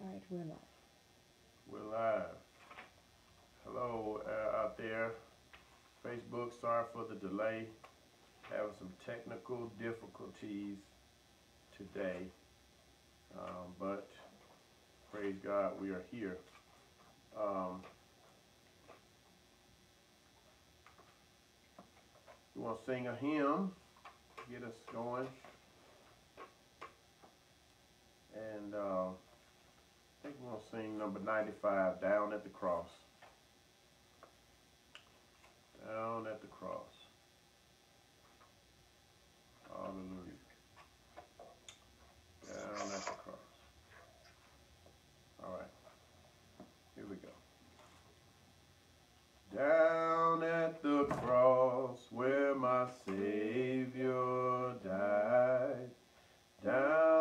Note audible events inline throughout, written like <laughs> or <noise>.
All right, we're live. We're live. Hello uh, out there. Facebook, sorry for the delay. Having some technical difficulties today. Um, but praise God, we are here. Um, we want to sing a hymn, get us going. And uh, think we're going to sing number 95, Down at the Cross. Down at the cross. Hallelujah. Down at the cross. All right. Here we go. Down at the cross where my Savior died. Down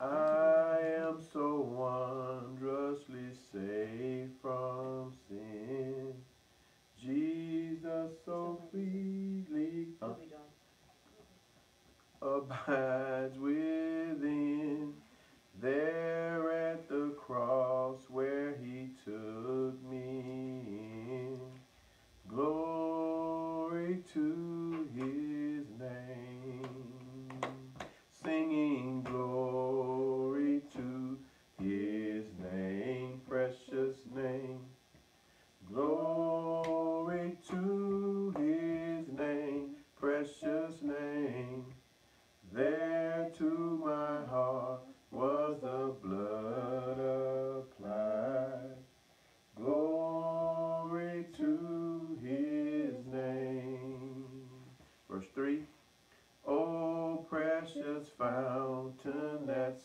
I am so wondrously saved from sin. Jesus so freely uh, abides within. There at the cross where he took me in. Glory to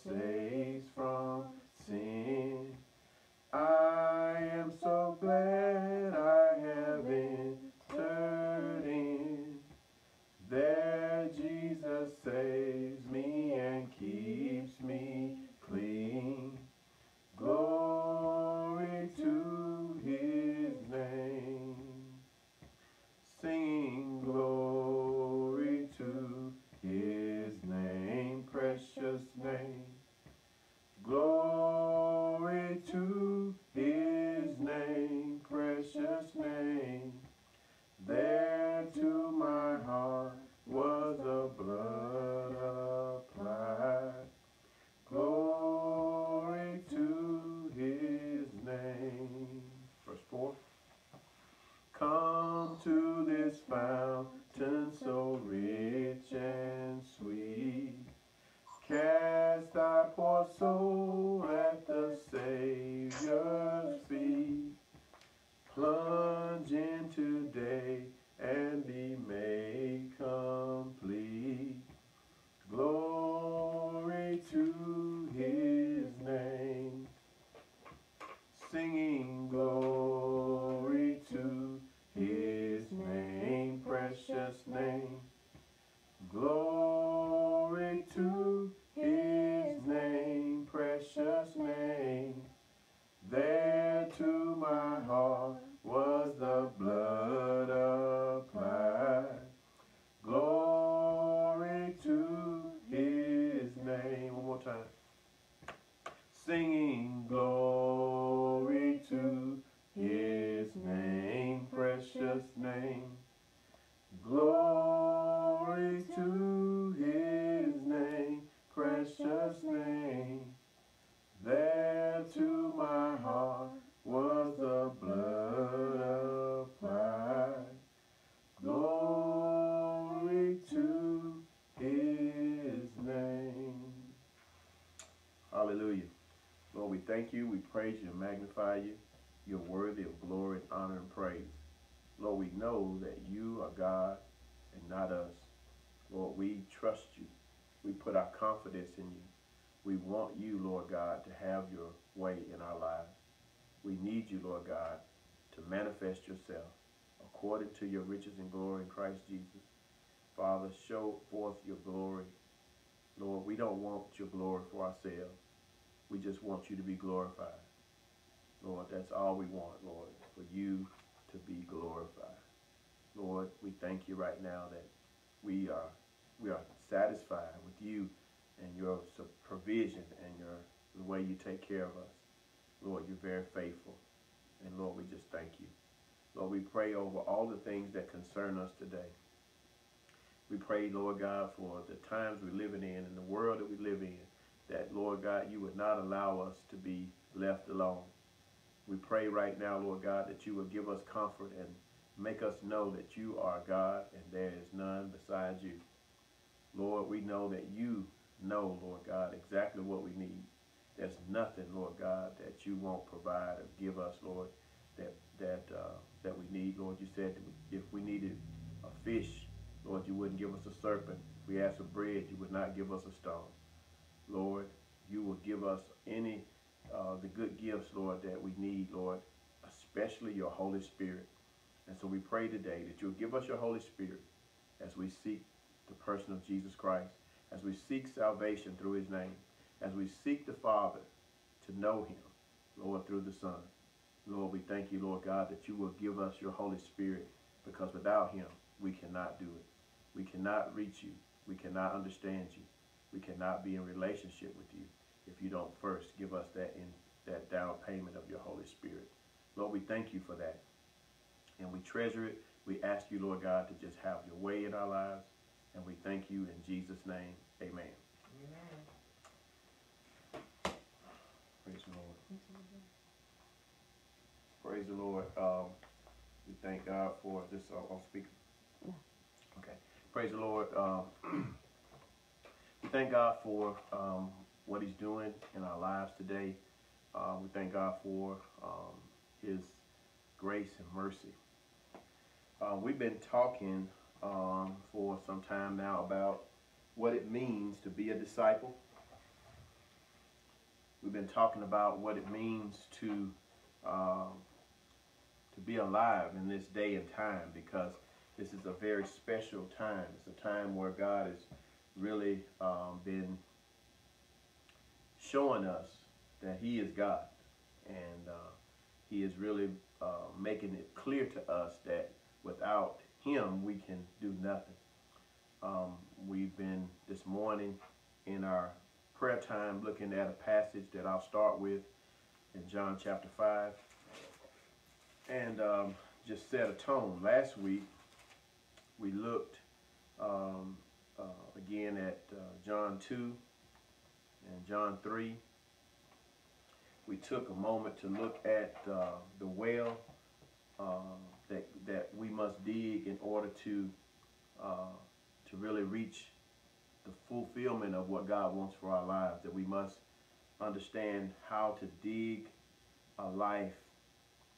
saves from sin. Praise you, and magnify you. You're worthy of glory, and honor, and praise. Lord, we know that you are God and not us. Lord, we trust you. We put our confidence in you. We want you, Lord God, to have your way in our lives. We need you, Lord God, to manifest yourself according to your riches and glory in Christ Jesus. Father, show forth your glory. Lord, we don't want your glory for ourselves. We just want you to be glorified. Lord, that's all we want, Lord, for you to be glorified. Lord, we thank you right now that we are we are satisfied with you and your provision and your the way you take care of us. Lord, you're very faithful. And Lord, we just thank you. Lord, we pray over all the things that concern us today. We pray, Lord God, for the times we're living in and the world that we live in, that, Lord God, you would not allow us to be left alone. We pray right now, Lord God, that you would give us comfort and make us know that you are God and there is none besides you. Lord, we know that you know, Lord God, exactly what we need. There's nothing, Lord God, that you won't provide or give us, Lord, that that uh, that we need. Lord, you said if we needed a fish, Lord, you wouldn't give us a serpent. If we asked for bread, you would not give us a stone. Lord, you will give us any uh, the good gifts, Lord, that we need, Lord, especially your Holy Spirit. And so we pray today that you'll give us your Holy Spirit as we seek the person of Jesus Christ, as we seek salvation through his name, as we seek the Father to know him, Lord, through the Son. Lord, we thank you, Lord God, that you will give us your Holy Spirit because without him, we cannot do it. We cannot reach you. We cannot understand you. We cannot be in relationship with you if you don't first give us that in that down payment of your Holy Spirit. Lord, we thank you for that. And we treasure it. We ask you, Lord God, to just have your way in our lives. And we thank you in Jesus' name. Amen. Amen. Praise the Lord. Praise the Lord. Um, we thank God for this. Uh, I'll speak. Okay. Praise the Lord. Um, <clears throat> we thank God for um, what He's doing in our lives today. Uh, we thank God for um, His grace and mercy. Uh, we've been talking um, for some time now about what it means to be a disciple. We've been talking about what it means to uh, to be alive in this day and time because this is a very special time. It's a time where God has really um, been showing us that He is God, and uh, He is really uh, making it clear to us that without Him we can do nothing. Um, we've been this morning in our prayer time looking at a passage that I'll start with in John chapter 5 and um, just set a tone. Last week we looked um, uh, again at uh, John 2 and John 3. We took a moment to look at uh, the well um, that, that we must dig in order to, uh, to really reach the fulfillment of what God wants for our lives, that we must understand how to dig a life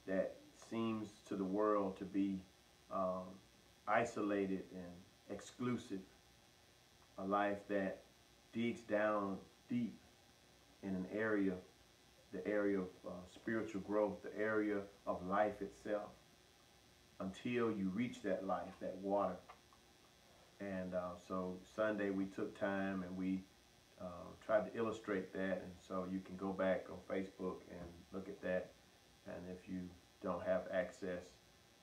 that seems to the world to be um, isolated and exclusive, a life that digs down deep in an area, the area of uh, spiritual growth, the area of life itself, until you reach that life, that water. And uh, so Sunday we took time and we uh, tried to illustrate that. And so you can go back on Facebook and look at that. And if you don't have access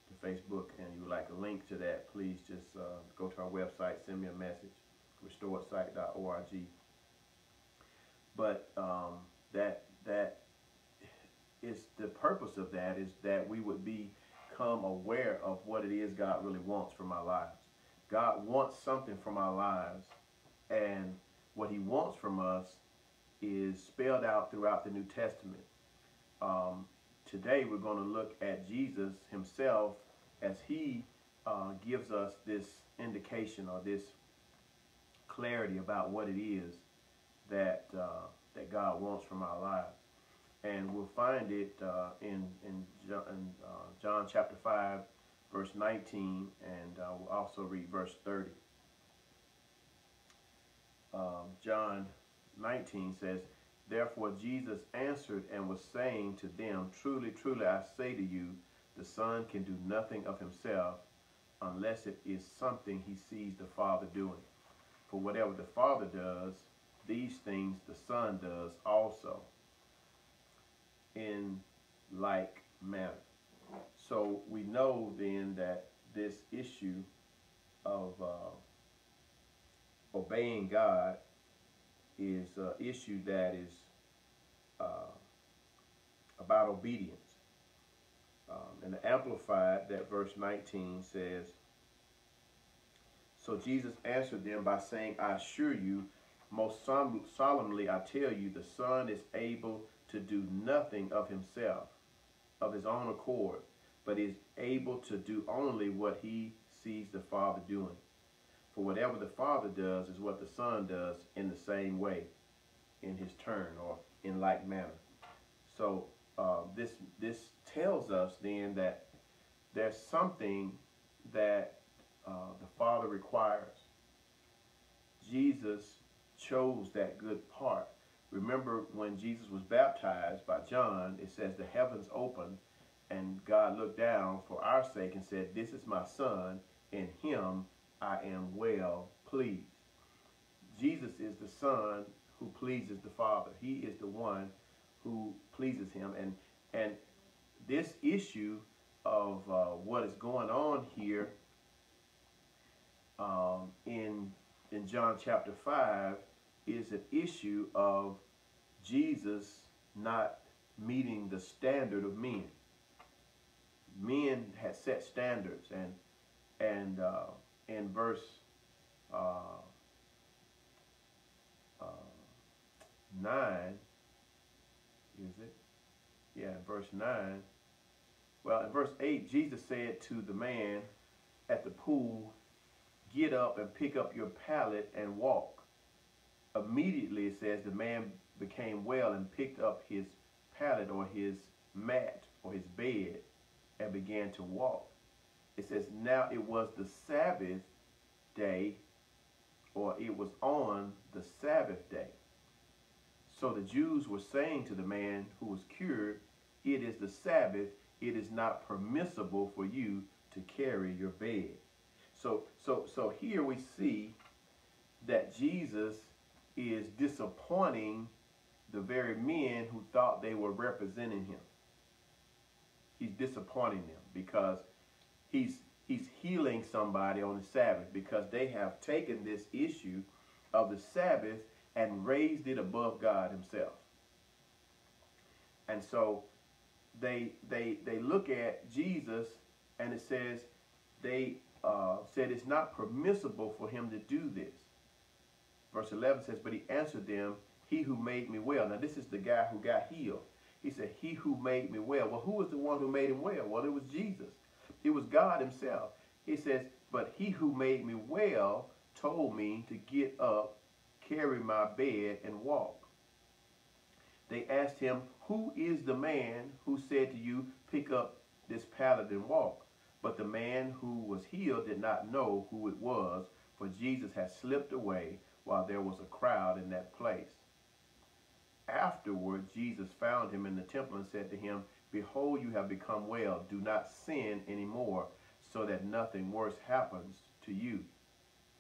to Facebook and you would like a link to that, please just uh, go to our website, send me a message, restoredsight.org. But um, that that is the purpose of that is that we would become aware of what it is God really wants from our lives. God wants something from our lives, and what He wants from us is spelled out throughout the New Testament. Um, today we're going to look at Jesus himself as he uh, gives us this indication or this clarity about what it is that uh, that God wants from our lives. and we'll find it uh, in in, John, in uh, John chapter five, verse nineteen, and uh, we'll also read verse thirty. Um, John 19 says, Therefore Jesus answered and was saying to them, Truly, truly, I say to you, the Son can do nothing of himself unless it is something he sees the Father doing. For whatever the Father does, these things the Son does also in like manner. So we know then that this issue of uh, obeying God is an issue that is uh, about obedience. Um, and the Amplified, that verse 19 says, So Jesus answered them by saying, I assure you, most solemnly I tell you, the Son is able to do nothing of himself, of his own accord, but is able to do only what he sees the Father doing. For whatever the Father does is what the Son does in the same way, in his turn, or in like manner. So uh, this this tells us then that there's something that uh, the Father requires. Jesus chose that good part. Remember when Jesus was baptized by John, it says the heavens opened and God looked down for our sake and said, This is my son, in him I am well pleased. Jesus is the Son who pleases the Father. He is the one who pleases him. And and this issue of uh, what is going on here um, in in John chapter five is an issue of Jesus not meeting the standard of men. Men had set standards, and and uh, in verse uh, uh, 9, is it? Yeah, verse 9. Well, in verse 8, Jesus said to the man at the pool, Get up and pick up your pallet and walk. Immediately, it says, the man became well and picked up his pallet or his mat or his bed and began to walk it says, now it was the Sabbath day, or it was on the Sabbath day. So the Jews were saying to the man who was cured, it is the Sabbath, it is not permissible for you to carry your bed. So, so, so here we see that Jesus is disappointing the very men who thought they were representing him. He's disappointing them because he's he's healing somebody on the Sabbath because they have taken this issue of the Sabbath and raised it above God himself. And so they they they look at Jesus and it says they uh, said it's not permissible for him to do this. Verse 11 says, but he answered them, he who made me well. Now this is the guy who got healed. He said, he who made me well. Well, who was the one who made him well? Well, it was Jesus. It was God himself. He says, but he who made me well told me to get up, carry my bed, and walk. They asked him, who is the man who said to you, pick up this pallet and walk? But the man who was healed did not know who it was, for Jesus had slipped away while there was a crowd in that place. Afterward, Jesus found him in the temple and said to him, Behold, you have become well. Do not sin anymore, so that nothing worse happens to you.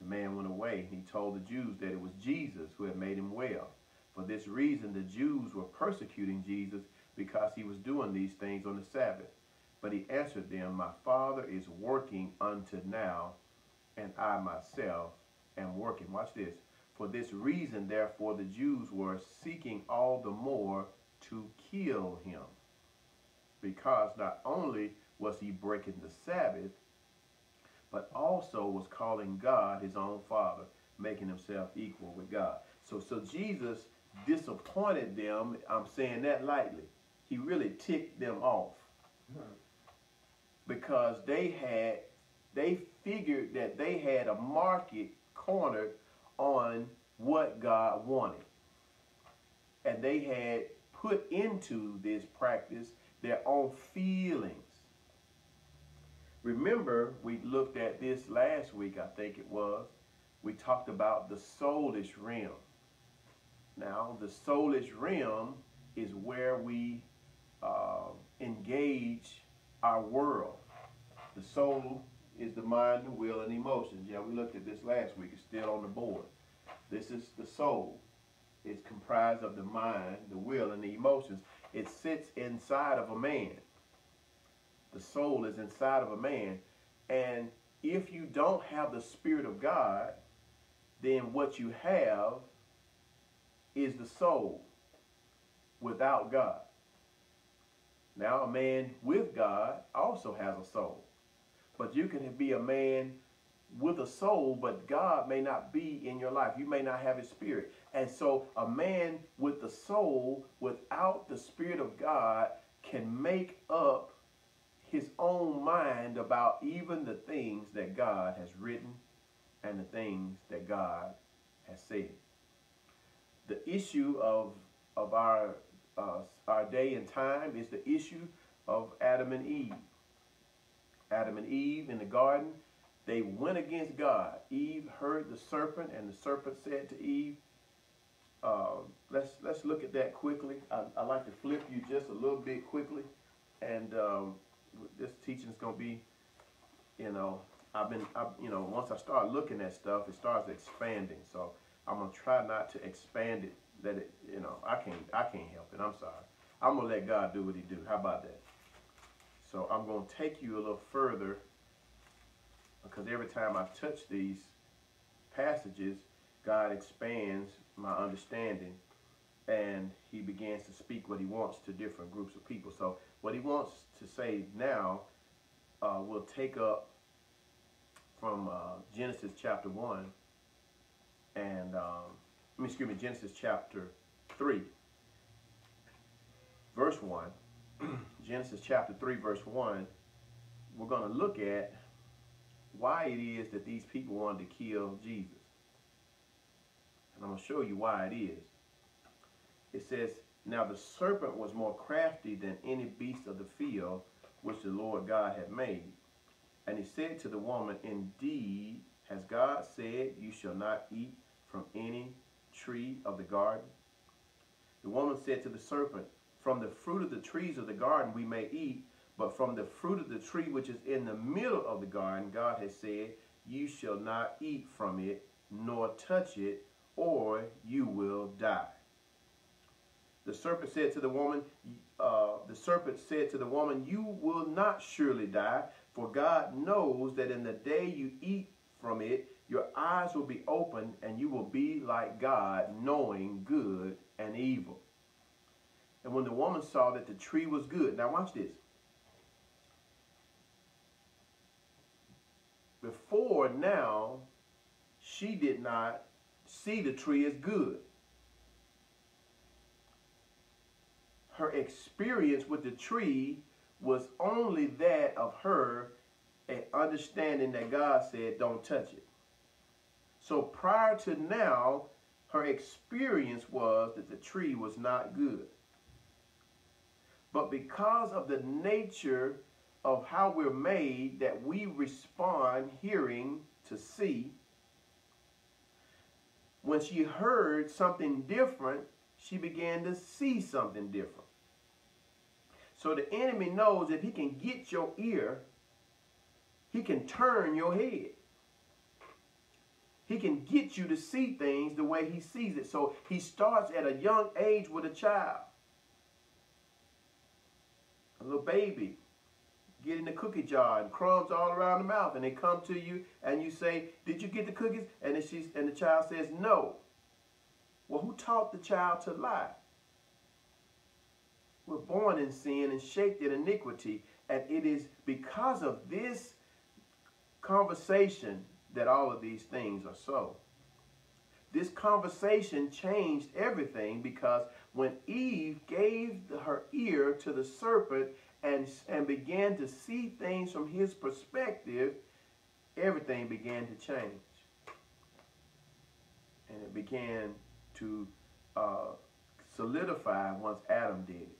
The man went away. and He told the Jews that it was Jesus who had made him well. For this reason, the Jews were persecuting Jesus because he was doing these things on the Sabbath. But he answered them, My Father is working unto now, and I myself am working. Watch this. For this reason, therefore, the Jews were seeking all the more to kill him because not only was he breaking the Sabbath, but also was calling God his own father, making himself equal with God. So, so Jesus disappointed them. I'm saying that lightly. He really ticked them off hmm. Because they had, they figured that they had a market cornered on what God wanted. And they had put into this practice their own feelings. Remember, we looked at this last week, I think it was. We talked about the soulish realm. Now, the soulish realm is where we uh, engage our world. The soul is the mind, the will, and emotions. Yeah, we looked at this last week. It's still on the board. This is the soul. It's comprised of the mind, the will, and the emotions. It sits inside of a man. The soul is inside of a man. And if you don't have the Spirit of God, then what you have is the soul without God. Now, a man with God also has a soul. But you can be a man with a soul, but God may not be in your life. You may not have his spirit. And so a man with the soul without the spirit of God can make up his own mind about even the things that God has written and the things that God has said. The issue of, of our, uh, our day and time is the issue of Adam and Eve. Adam and Eve in the garden, they went against God. Eve heard the serpent, and the serpent said to Eve, uh, let's let's look at that quickly. I, I like to flip you just a little bit quickly, and um, this teaching is going to be, you know, I've been, I, you know, once I start looking at stuff, it starts expanding. So I'm gonna try not to expand it. That it, you know, I can't, I can't help it. I'm sorry. I'm gonna let God do what He do. How about that? So I'm to take you a little further because every time I touch these passages, God expands my understanding and he begins to speak what he wants to different groups of people. So what he wants to say now uh, will take up from uh, Genesis chapter 1 and, um, excuse me, Genesis chapter 3, verse 1. <clears throat> Genesis chapter 3, verse 1, we're going to look at why it is that these people wanted to kill Jesus. And I'm going to show you why it is. It says, Now the serpent was more crafty than any beast of the field which the Lord God had made. And he said to the woman, Indeed, has God said, You shall not eat from any tree of the garden? The woman said to the serpent, from the fruit of the trees of the garden we may eat, but from the fruit of the tree which is in the middle of the garden, God has said, You shall not eat from it, nor touch it, or you will die. The serpent said to the woman, uh, the serpent said to the woman, You will not surely die, for God knows that in the day you eat from it, your eyes will be opened, and you will be like God, knowing good and evil. And when the woman saw that the tree was good, now watch this. Before now, she did not see the tree as good. Her experience with the tree was only that of her understanding that God said, don't touch it. So prior to now, her experience was that the tree was not good. But because of the nature of how we're made, that we respond hearing to see, when she heard something different, she began to see something different. So the enemy knows if he can get your ear, he can turn your head. He can get you to see things the way he sees it. So he starts at a young age with a child. A little baby get in the cookie jar and crumbs all around the mouth and they come to you and you say did you get the cookies? And she's and the child says no. Well who taught the child to lie? We're born in sin and shaped in iniquity and it is because of this conversation that all of these things are so this conversation changed everything because when Eve gave her ear to the serpent and, and began to see things from his perspective, everything began to change. And it began to uh, solidified once Adam did it.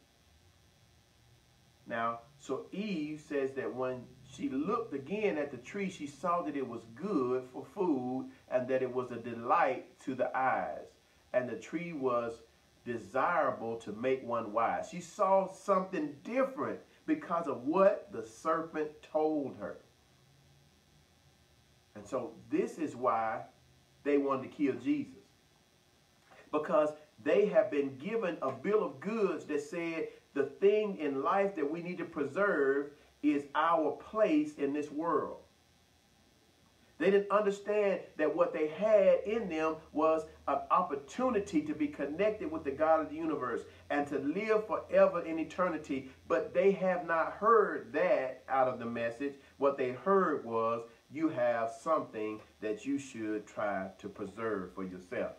Now, so Eve says that when she looked again at the tree, she saw that it was good for food and that it was a delight to the eyes. And the tree was desirable to make one wise. She saw something different because of what the serpent told her. And so this is why they wanted to kill Jesus. Because they have been given a bill of goods that said the thing in life that we need to preserve is our place in this world. They didn't understand that what they had in them was an opportunity to be connected with the God of the universe and to live forever in eternity. But they have not heard that out of the message. What they heard was you have something that you should try to preserve for yourself.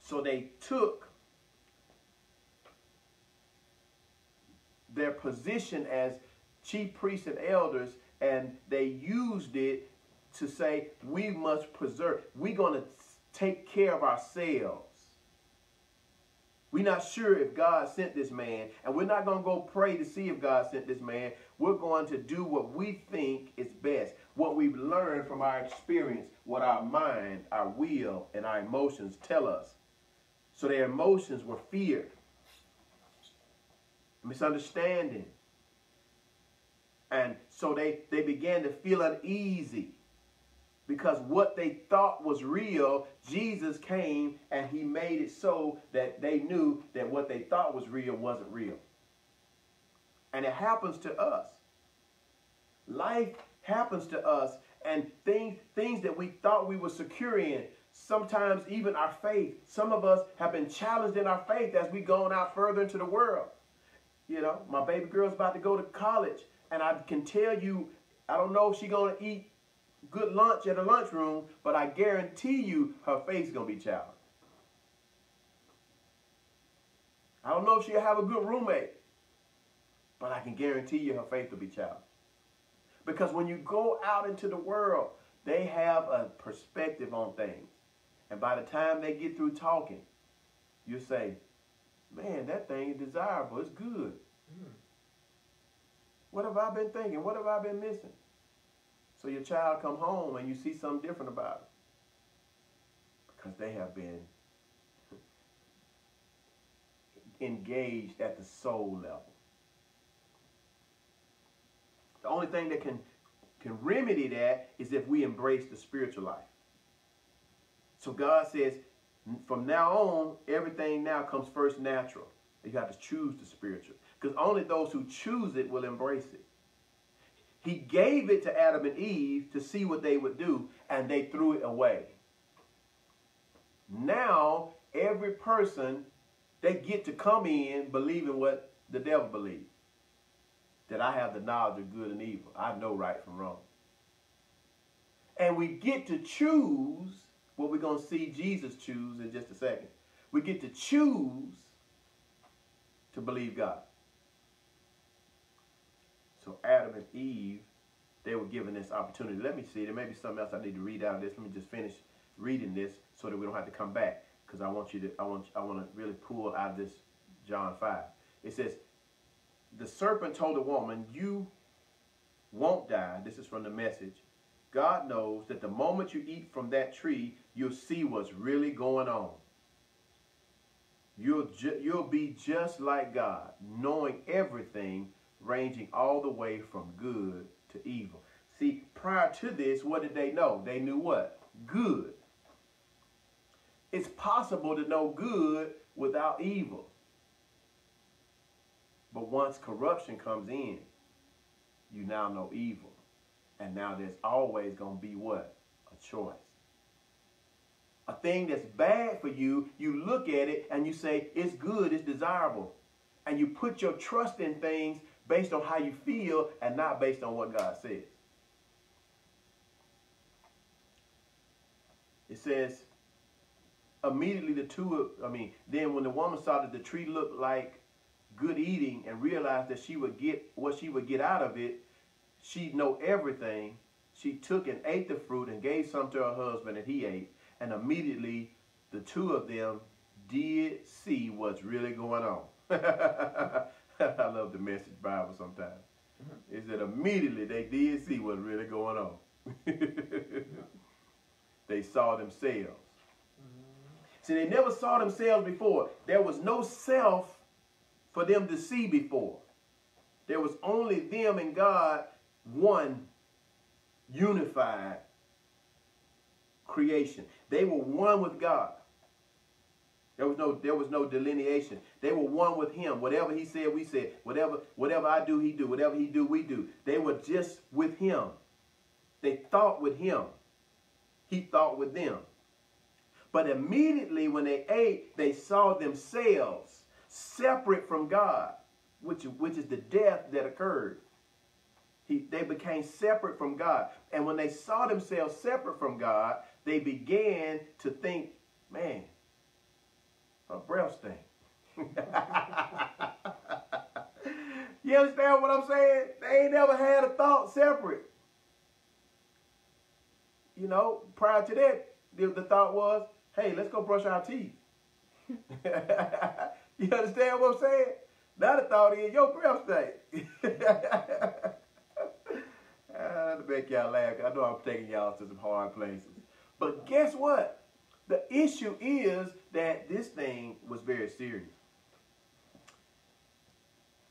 So they took their position as chief priests and elders and they used it to say we must preserve we're going to take care of ourselves. We're not sure if god sent this man and we're not going to go pray to see if god sent this man. We're going to do what we think is best what we've learned from our experience what our mind our will and our emotions tell us. So their emotions were fear misunderstanding and so they, they began to feel uneasy because what they thought was real, Jesus came and he made it so that they knew that what they thought was real wasn't real. And it happens to us. Life happens to us and things, things that we thought we were secure in, sometimes even our faith. Some of us have been challenged in our faith as we gone out further into the world. You know, my baby girl's about to go to college and I can tell you, I don't know if she's to eat good lunch at a lunchroom, but I guarantee you her face to be challenged. I don't know if she'll have a good roommate, but I can guarantee you her faith will be challenged. Because when you go out into the world, they have a perspective on things. And by the time they get through talking, you say, man, that thing is desirable. It's good. Mm. What have I been thinking? What have I been missing? So your child come home and you see something different about it. Because they have been <laughs> engaged at the soul level. The only thing that can, can remedy that is if we embrace the spiritual life. So God says, from now on, everything now comes first natural. You have to choose the spiritual. Because only those who choose it will embrace it. He gave it to Adam and Eve to see what they would do, and they threw it away. Now, every person, they get to come in believing what the devil believes. That I have the knowledge of good and evil. I know right from wrong. And we get to choose what we're going to see Jesus choose in just a second. We get to choose to believe God. So Adam and Eve, they were given this opportunity. Let me see. There may be something else I need to read out of this. Let me just finish reading this so that we don't have to come back because I want you to. I want. I want to really pull out of this John five. It says, "The serpent told the woman, you won't die." This is from the message. God knows that the moment you eat from that tree, you'll see what's really going on. You'll, you'll be just like God, knowing everything ranging all the way from good to evil. See, prior to this, what did they know? They knew what? Good. It's possible to know good without evil. But once corruption comes in, you now know evil. And now there's always going to be what? A choice. A thing that's bad for you, you look at it and you say, it's good, it's desirable. And you put your trust in things based on how you feel and not based on what God says. It says, immediately the two, I mean, then when the woman saw that the tree looked like good eating and realized that she would get what she would get out of it, she'd know everything. She took and ate the fruit and gave some to her husband and he ate. And immediately the two of them did see what's really going on. <laughs> I love the message Bible sometimes. Mm-hmm. Is that immediately they did see what's really going on. <laughs> they saw themselves. Mm-hmm. See, they never saw themselves before. There was no self for them to see before. There was only them and God, one unified creation. They were one with God. There was no there was no delineation. They were one with him. Whatever he said, we said. Whatever whatever I do, he do. Whatever he do, we do. They were just with him. They thought with him. He thought with them. But immediately when they ate, they saw themselves separate from God, which, which is the death that occurred. He, they became separate from God. And when they saw themselves separate from God, they began to think, man, a breath stink. <laughs> you understand what I'm saying? They ain't never had a thought separate. You know, prior to that, the, the thought was, hey, let's go brush our teeth. <laughs> you understand what I'm saying? Now the thought is, your breath stink. uh, <laughs> to make y'all laugh, I know I'm taking y'all to some hard places. But guess what? The issue is that this thing was very serious.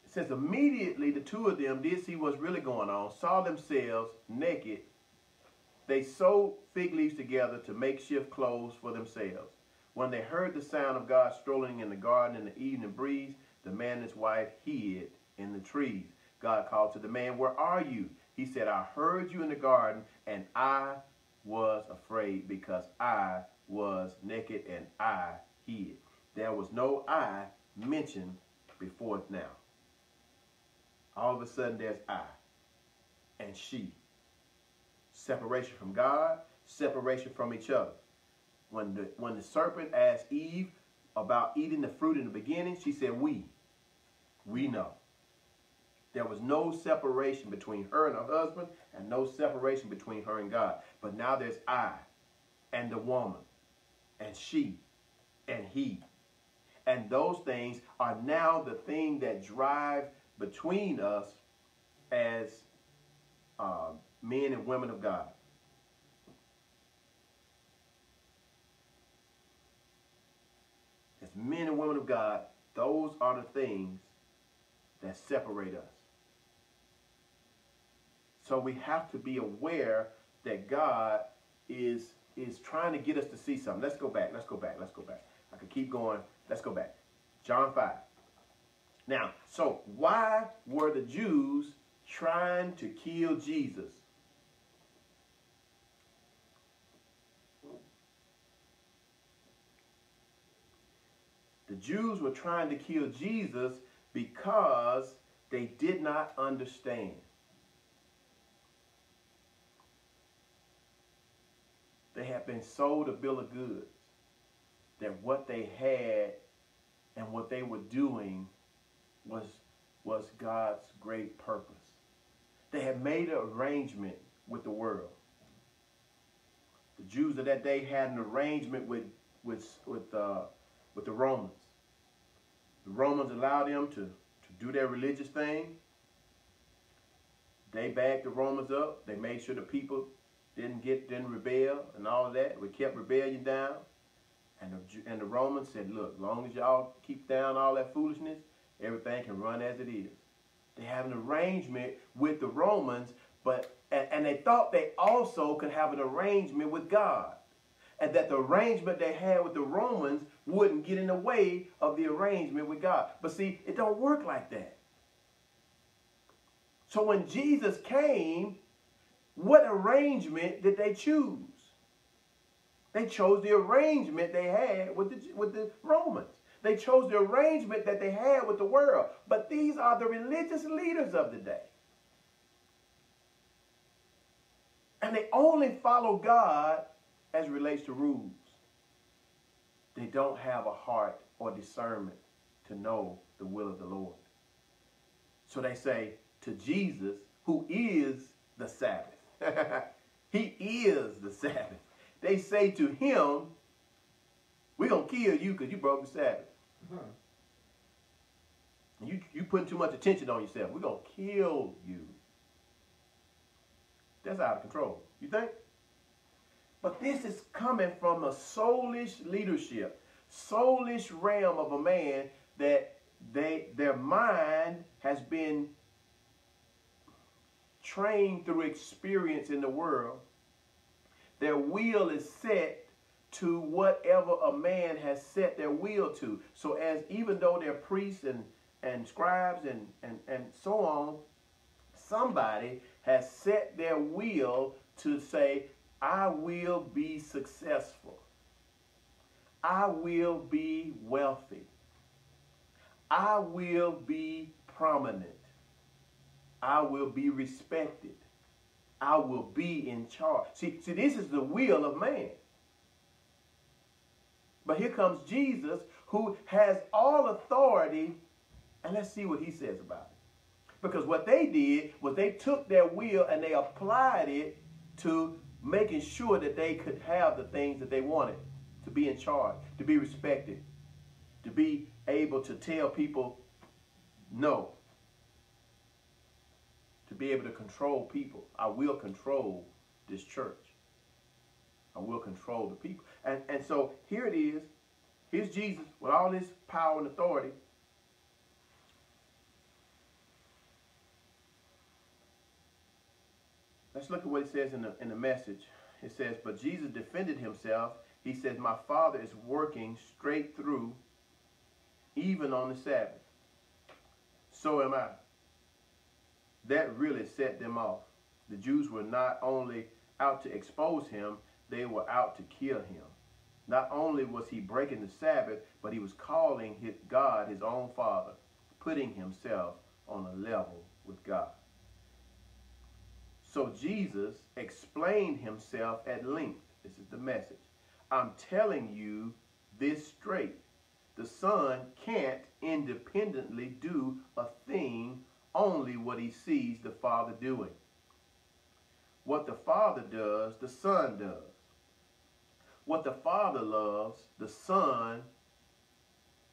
It says immediately the two of them did see what's really going on, saw themselves naked they sewed fig leaves together to make shift clothes for themselves. When they heard the sound of God strolling in the garden in the evening breeze, the man and his wife hid in the trees. God called to the man, Where are you? He said, I heard you in the garden, and I was afraid because I was naked and I hid. There was no I mentioned before now. All of a sudden, there's I and she separation from God, separation from each other. When the, when the serpent asked Eve about eating the fruit in the beginning, she said, we. We know. There was no separation between her and her husband and no separation between her and God. But now there's I and the woman and she and he. And those things are now the thing that drive between us as uh, men and women of God. As men and women of God, those are the things that separate us. So we have to be aware that God is is trying to get us to see something. Let's go back. Let's go back. Let's go back. I could keep going. Let's go back. John 5. Now, so why were the Jews trying to kill Jesus? The Jews were trying to kill Jesus because they did not understand. They had been sold a bill of goods that what they had and what they were doing was, was God's great purpose. They had made an arrangement with the world. The Jews of that day had an arrangement with, with, with uh, with the Romans. The Romans allowed them to, to do their religious thing. They backed the Romans up. They made sure the people didn't get didn't rebel and all that. We kept rebellion down. And the, and the Romans said, look, long as y'all keep down all that foolishness, everything can run as it is. They have an arrangement with the Romans, but and, and they thought they also could have an arrangement with God and that the arrangement they had with the Romans wouldn't get in the way of the arrangement with God. But see, it don't work like that. So when Jesus came, what arrangement did they choose? They chose the arrangement they had with the, with the Romans. They chose the arrangement that they had with the world. But these are the religious leaders of the day. And they only follow God as relates to rules. They don't have a heart or discernment to know the will of the Lord. So they say to Jesus, who is the Sabbath. <laughs> he is the Sabbath. They say to him, we We're going to kill you because you broke the Sabbath. Huh. You, you putting too much attention on yourself. We're going to kill you. That's out of control. You think? But this is coming from a soulish leadership, soulish realm of a man that they their mind has been trained through experience in the world. Their will is set to whatever a man has set their will to. So as even though they're priests and, and scribes and, and, and so on, somebody has set their will to say, I will be successful. I will be wealthy. I will be prominent. I will be respected. I will be in charge. See, see, this is the will of man. But here comes Jesus who has all authority, and let's see what he says about it. Because what they did was they took their will and they applied it to making sure that they could have the things that they wanted to be in charge, to be respected, to be able to tell people no, to be able to control people. I will control this church. I will control the people. And, and so here it is. Here's Jesus with all this power and authority. Let's look at what it says in the, in the message. It says, But Jesus defended himself. He says, My Father is working straight through, even on the Sabbath. So am I. That really set them off. The Jews were not only out to expose him, they were out to kill him. Not only was he breaking the Sabbath, but he was calling his God his own Father, putting himself on a level with God. So Jesus explained himself at length. This is the message. I'm telling you this straight. The Son can't independently do a thing, only what he sees the Father doing. What the Father does, the Son does. What the Father loves, the Son,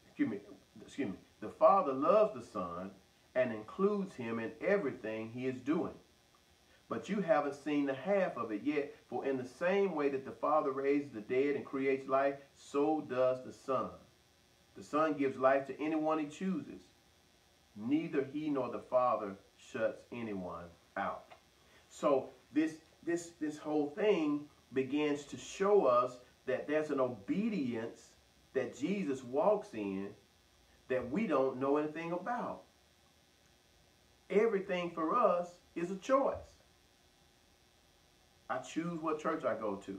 excuse me, excuse me, the Father loves the Son and includes him in everything he is doing. But you haven't seen the half of it yet. For in the same way that the Father raises the dead and creates life, so does the Son. The Son gives life to anyone he chooses. Neither he nor the Father shuts anyone out. So this this this whole thing begins to show us that there's an obedience that Jesus walks in that we don't know anything about. Everything for us is a choice. I choose what church I go to.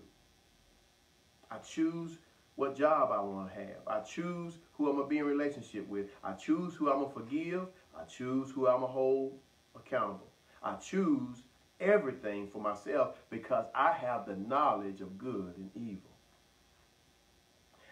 I choose what job I want to have. I choose who I'm going to be in relationship with. I choose who I'm going to forgive. I choose who I'm going to hold accountable. I choose everything for myself because I have the knowledge of good and evil.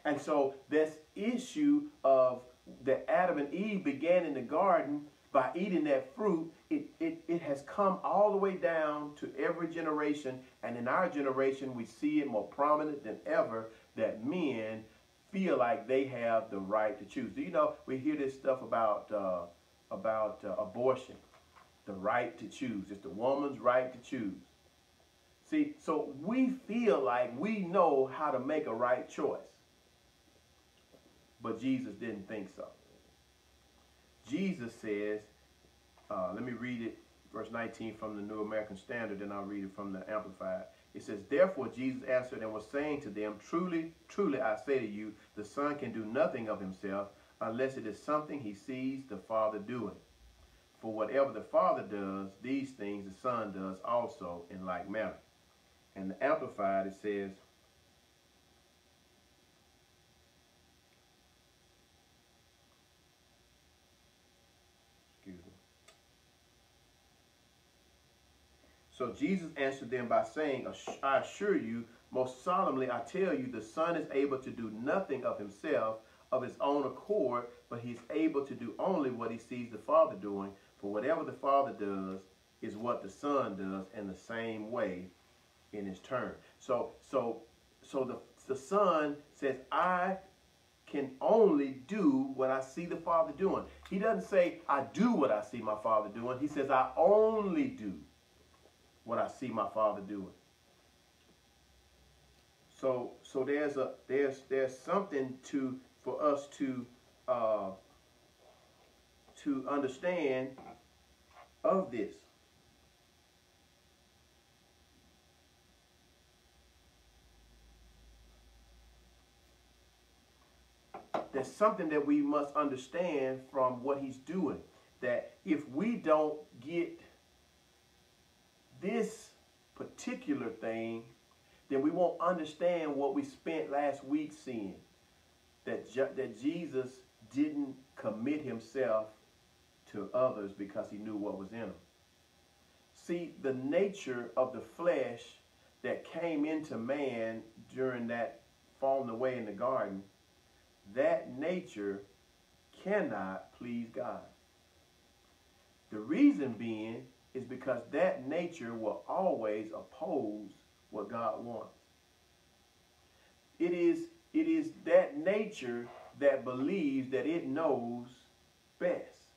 And so this issue of that Adam and Eve began in the garden by eating that fruit, it, it, it has come all the way down to every generation. And in our generation, we see it more prominent than ever that men feel like they have the right to choose. Do you know, we hear this stuff about, uh, about uh, abortion, the right to choose. It's the woman's right to choose. See, so we feel like we know how to make a right choice. But Jesus didn't think so. Jesus says, uh, let me read it, verse 19 from the New American Standard, and I'll read it from the Amplified. It says, Therefore Jesus answered and was saying to them, Truly, truly, I say to you, the Son can do nothing of himself unless it is something he sees the Father doing. For whatever the Father does, these things the Son does also in like manner. And the Amplified, it says, So Jesus answered them by saying, I assure you, most solemnly I tell you, the Son is able to do nothing of himself, of his own accord, but he's able to do only what he sees the Father doing. For whatever the Father does is what the Son does in the same way in his turn. So so so the, the Son says, I can only do what I see the Father doing. He doesn't say, I do what I see my Father doing. He says, I only do what I see my Father doing. So, so there's a there's there's something to for us to uh, to understand of this. There's something that we must understand from what he's doing. That if we don't get this particular thing, then we won't understand what we spent last week seeing. That, that Jesus didn't commit himself to others because he knew what was in them. See, the nature of the flesh that came into man during that falling away in the garden, that nature cannot please God. The reason being is because that nature will always oppose what God wants. It is, it is that nature that believes that it knows best.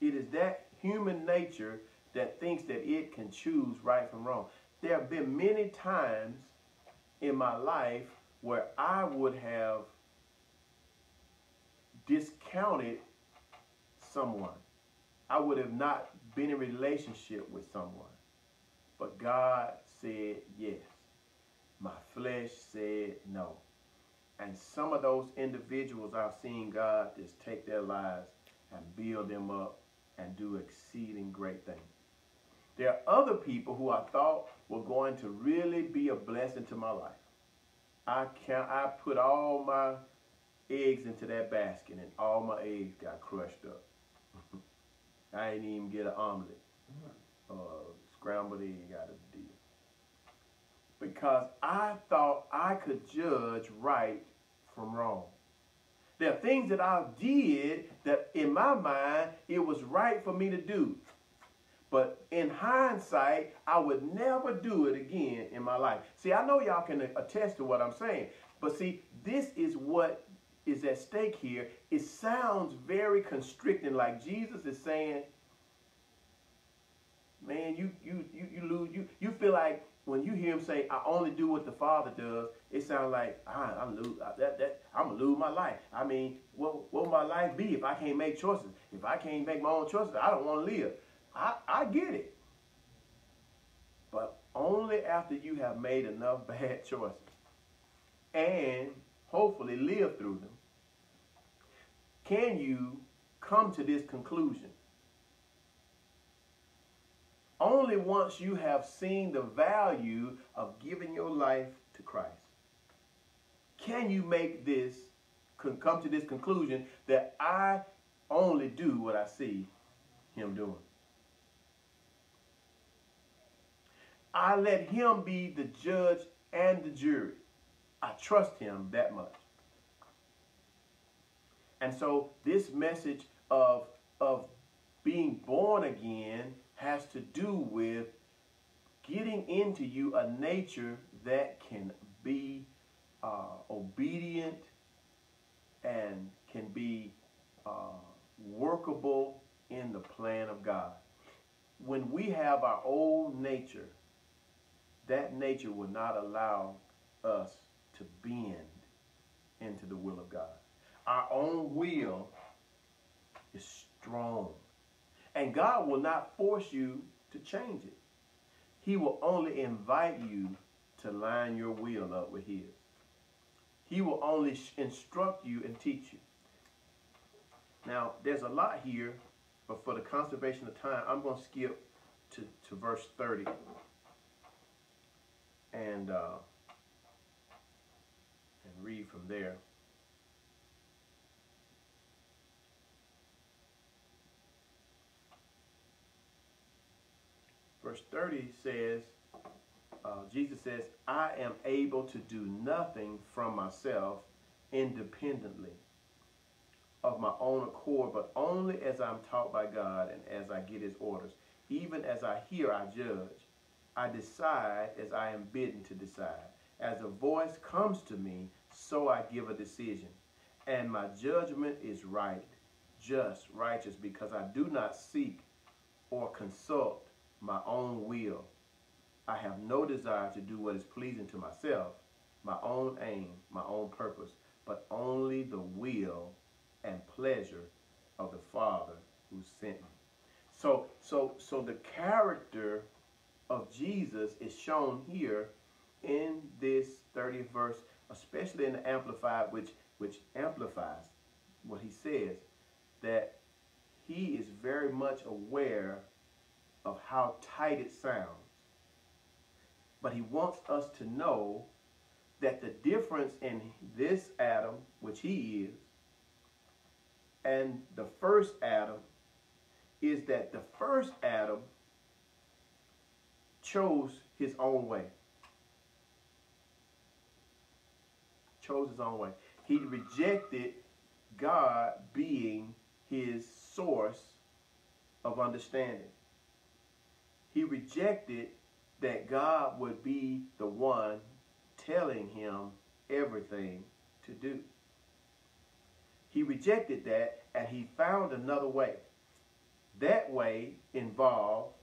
It is that human nature that thinks that it can choose right from wrong. There have been many times in my life where I would have discounted someone. I would have not been in relationship with someone. But God said yes. My flesh said no. And some of those individuals I've seen God just take their lives and build them up and do exceeding great things. There are other people who I thought were going to really be a blessing to my life. I can't. I put all my eggs into that basket and all my eggs got crushed up. I didn't even get an omelet. Uh, scrambled egg got a deal. Because I thought I could judge right from wrong. There are things that I did that in my mind it was right for me to do. But in hindsight, I would never do it again in my life. See, I know y'all can attest to what I'm saying. But see, this is what is at stake here. It sounds very constricting, like Jesus is saying, man, you you you you lose you you feel like when you hear him say, "I only do what the Father does," it sounds like I, I lose that that I'm gonna lose my life. I mean, what what will my life be if I can't make choices? If I can't make my own choices, I don't want to live. I I get it, but only after you have made enough <laughs> bad choices, and hopefully live through them, can you come to this conclusion only once you have seen the value of giving your life to Christ can you make this come to this conclusion that I only do what I see him doing. I let him be the judge and the jury. I trust him that much. And so this message of, of being born again has to do with getting into you a nature that can be uh, obedient and can be uh, workable in the plan of God. When we have our old nature, that nature will not allow us to bend into the will of God. Our own will is strong. And God will not force you to change it. He will only invite you to line your will up with his. He will only instruct you and teach you. Now, there's a lot here, but for the conservation of time, I'm going to skip to, to verse 30. And, uh, and read from there. Verse 30 says, uh, Jesus says, I am able to do nothing from myself independently of my own accord, but only as I'm taught by God and as I get his orders. Even as I hear, I judge. I decide as I am bidden to decide. As a voice comes to me, so I give a decision. and my judgment is right, just, righteous, because I do not seek or consult my own will. I have no desire to do what is pleasing to myself, my own aim, my own purpose, but only the will and pleasure of the Father who sent me. So, so, so the character of Jesus is shown here in this 30th verse, especially in the Amplified, which, which amplifies what he says, that he is very much aware of how tight it sounds. But he wants us to know that the difference in this Adam, which he is, and the first Adam is that the first Adam chose his own way. Chose his own way. He rejected God being his source of understanding. He rejected that God would be the one telling him everything to do. He rejected that and he found another way. That way involved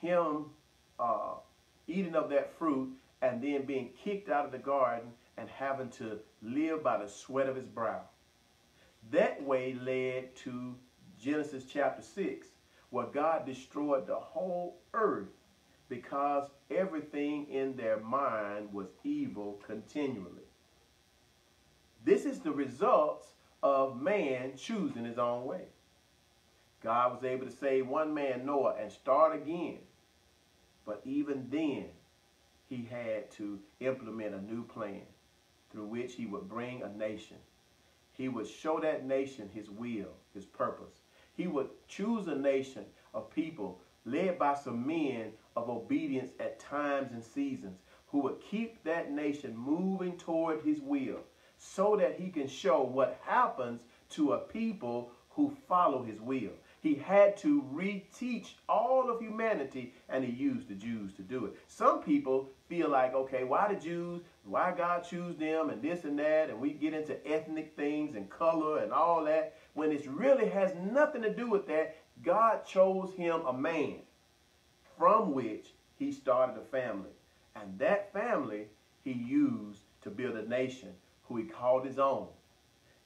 him uh, eating of that fruit and then being kicked out of the garden and having to live by the sweat of his brow. That way led to Genesis chapter 6, where God destroyed the whole earth because everything in their mind was evil continually. This is the results of man choosing his own way. God was able to save one man, Noah, and start again. But even then, he had to implement a new plan through which he would bring a nation. He would show that nation his will, his purpose. He would choose a nation of people led by some men of obedience at times and seasons who would keep that nation moving toward his will so that he can show what happens to a people who follow his will. He had to reteach all of humanity, and he used the Jews to do it. Some people feel like, okay, why the Jews? Why God choose them and this and that? And we get into ethnic things and color and all that. When it really has nothing to do with that, God chose him a man from which he started a family. And that family he used to build a nation who he called his own.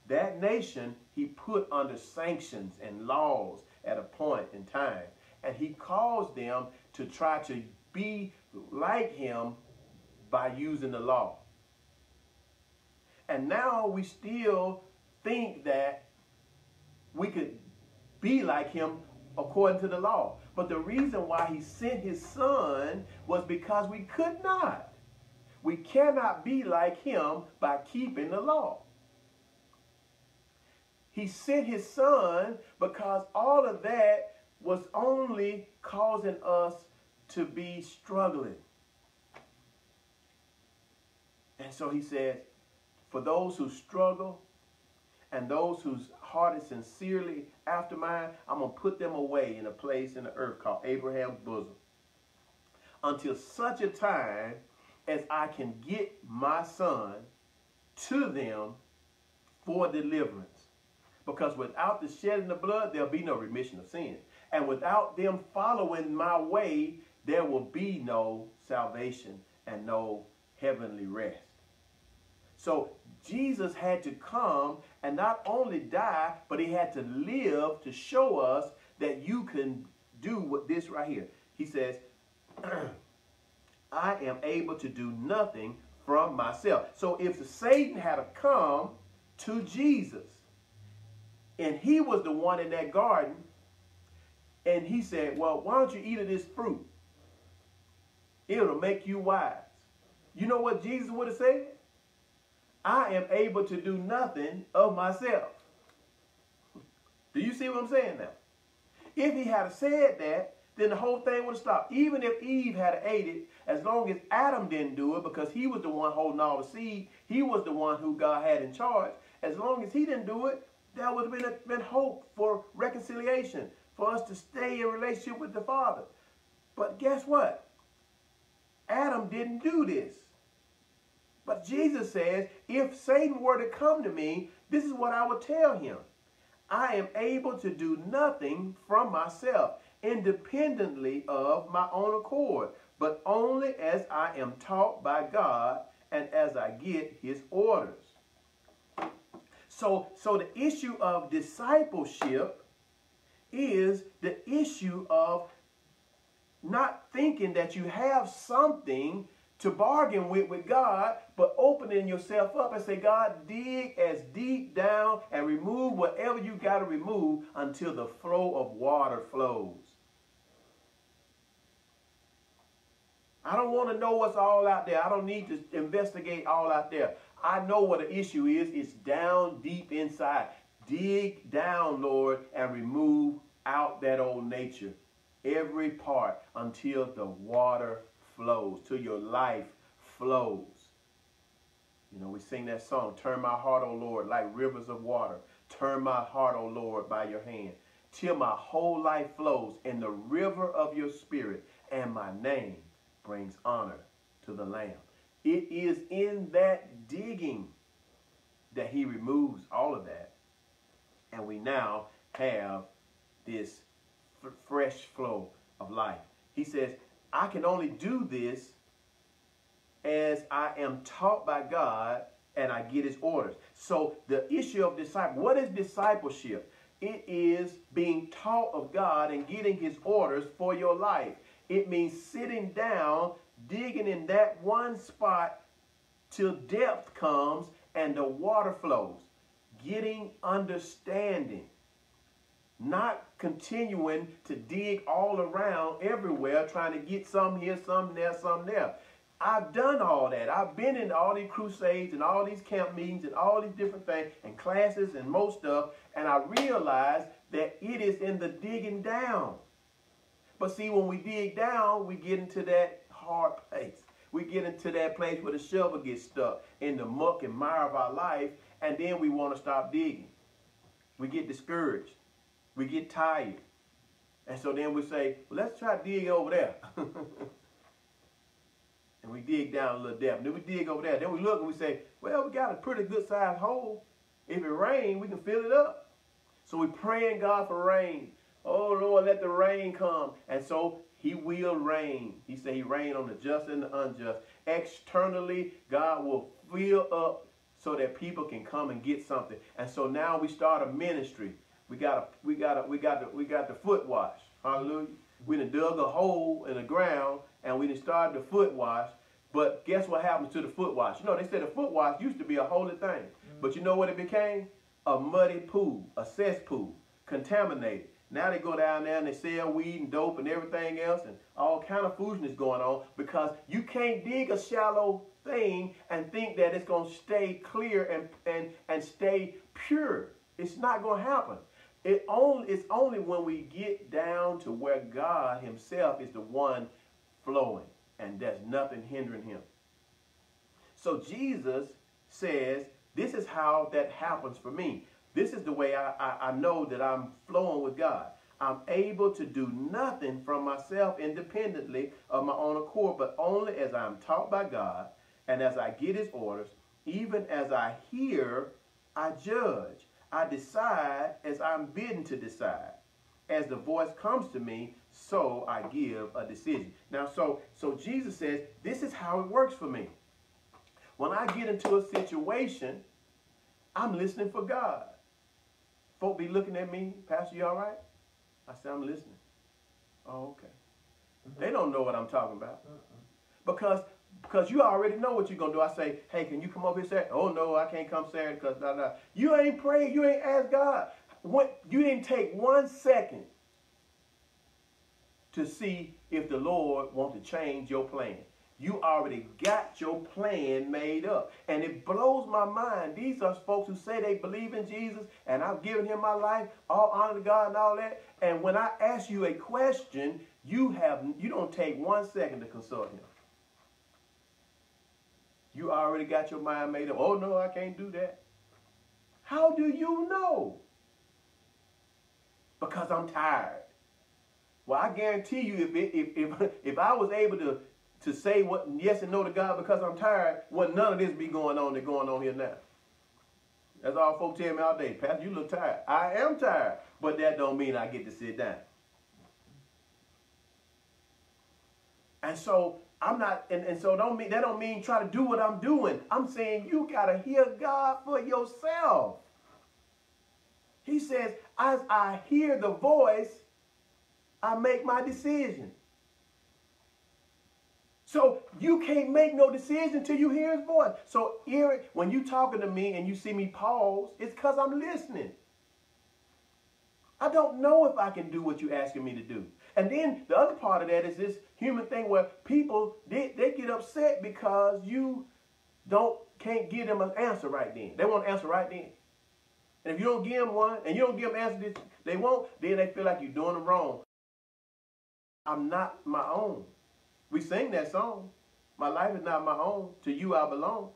That nation he put under sanctions and laws at a point in time. And he caused them to try to be like him by using the law. And now we still think that we could be like him according to the law. But the reason why he sent his son was because we could not. We cannot be like him by keeping the law. He sent his son because all of that was only causing us to be struggling. And so he said, for those who struggle and those whose heart is sincerely after mine, I'm going to put them away in a place in the earth called Abraham's bosom until such a time as I can get my son to them for deliverance. Because without the shedding of blood, there'll be no remission of sin. And without them following my way, there will be no salvation and no heavenly rest. So Jesus had to come and not only die, but he had to live to show us that you can do what this right here. He says, <clears throat> I am able to do nothing from myself. So if the Satan had to come to Jesus, and he was the one in that garden, and he said, well, why don't you eat of this fruit? It'll make you wise. You know what Jesus would have said? I am able to do nothing of myself. Do you see what I'm saying now? If he had said that, then the whole thing would have stopped. Even if Eve had ate it, as long as Adam didn't do it, because he was the one holding all the seed, he was the one who God had in charge. As long as he didn't do it, there would have been, a, been hope for reconciliation, for us to stay in relationship with the Father. But guess what? Adam didn't do this. But Jesus says, if Satan were to come to me, this is what I would tell him. I am able to do nothing from myself, independently of my own accord, but only as I am taught by God and as I get his orders. So, so the issue of discipleship is the issue of not thinking that you have something to bargain with with God, but opening yourself up and say, God, dig as deep down and remove whatever you got to remove until the flow of water flows. I don't want to know what's all out there. I don't need to investigate all out there. I know what the issue is. It's down deep inside. Dig down, Lord, and remove out that old nature. Every part until the water flows, till your life flows. You know, we sing that song, Turn my heart, O Lord, like rivers of water. Turn my heart, O Lord, by your hand, till my whole life flows in the river of your spirit, and my name brings honor to the Lamb. It is in that digging that he removes all of that. And we now have this fresh flow of life. He says, I can only do this as I am taught by God and I get his orders. So the issue of disciple, what is discipleship? It is being taught of God and getting his orders for your life. It means sitting down, digging in that one spot till depth comes and the water flows. Getting understanding not continuing to dig all around everywhere, trying to get some here, some there, some there. I've done all that. I've been in all these crusades and all these camp meetings and all these different things and classes and most stuff, and I realized that it is in the digging down. But see, when we dig down, we get into that hard place. We get into that place where the shovel gets stuck in the muck and mire of our life, and then we want to stop digging. We get discouraged. We get tired. And so then we say, well, let's try to dig over there. <laughs> and we dig down a little depth. Then we dig over there. Then we look and we say, well, we got a pretty good sized hole. If it rains, we can fill it up. So we praying God for rain. Oh, Lord, let the rain come. And so he will rain. He said he rain on the just and the unjust. Externally, God will fill up so that people can come and get something. And so now we start a ministry. We got a, we got a, we got the, we got the foot wash. Hallelujah. We done dug a hole in the ground and we done started the foot wash. But guess what happens to the foot wash? You know, they said the foot wash used to be a holy thing. Mm-hmm. But you know what it became? A muddy pool, a cesspool, contaminated. Now they go down there and they sell weed and dope and everything else and all kind of foolishness going on because you can't dig a shallow thing and think that it's going to stay clear and, and, and stay pure. It's not going to happen. It only, it's only when we get down to where God himself is the one flowing and there's nothing hindering him. So Jesus says, this is how that happens for me. This is the way I, I, I know that I'm flowing with God. I'm able to do nothing from myself independently of my own accord, but only as I'm taught by God and as I get his orders, even as I hear, I judge. I decide as I'm bidden to decide. As the voice comes to me, so I give a decision. Now, so so Jesus says, this is how it works for me. When I get into a situation, I'm listening for God. Folk be looking at me, Pastor, you all right? I say, I'm listening. Oh, okay. They don't know what I'm talking about. Because because you already know what you're going to do. I say, hey, can you come up here Saturday? Oh, no, I can't come Saturday because blah, blah. You ain't prayed. You ain't asked God. What, you didn't take one second to see if the Lord wants to change your plan. You already got your plan made up. And it blows my mind. These are folks who say they believe in Jesus and I've given him my life, all honor to God and all that. And when I ask you a question, you have you don't take one second to consult him. You already got your mind made up. Oh, no, I can't do that. How do you know? Because I'm tired. Well, I guarantee you, if, it, if, if, <laughs> if I was able to to say what yes and no to God because I'm tired, when none of this be going on that's going on here now. That's all folks tell me all day. Pastor, you look tired. I am tired, but that don't mean I get to sit down. And so I'm not, and, and so don't mean that don't mean try to do what I'm doing. I'm saying you gotta hear God for yourself. He says, as I hear the voice, I make my decision. So you can't make no decision until you hear his voice. So Eric, when you talking to me and you see me pause, it's because I'm listening. I don't know if I can do what you're asking me to do. And then the other part of that is this human thing where people they, they get upset because you don't can't give them an answer right then. They want an answer right then. And if you don't give them one and you don't give them answer they won't, then they feel like you're doing them wrong. I'm not my own. We sing that song. My life is not my own. To you I belong.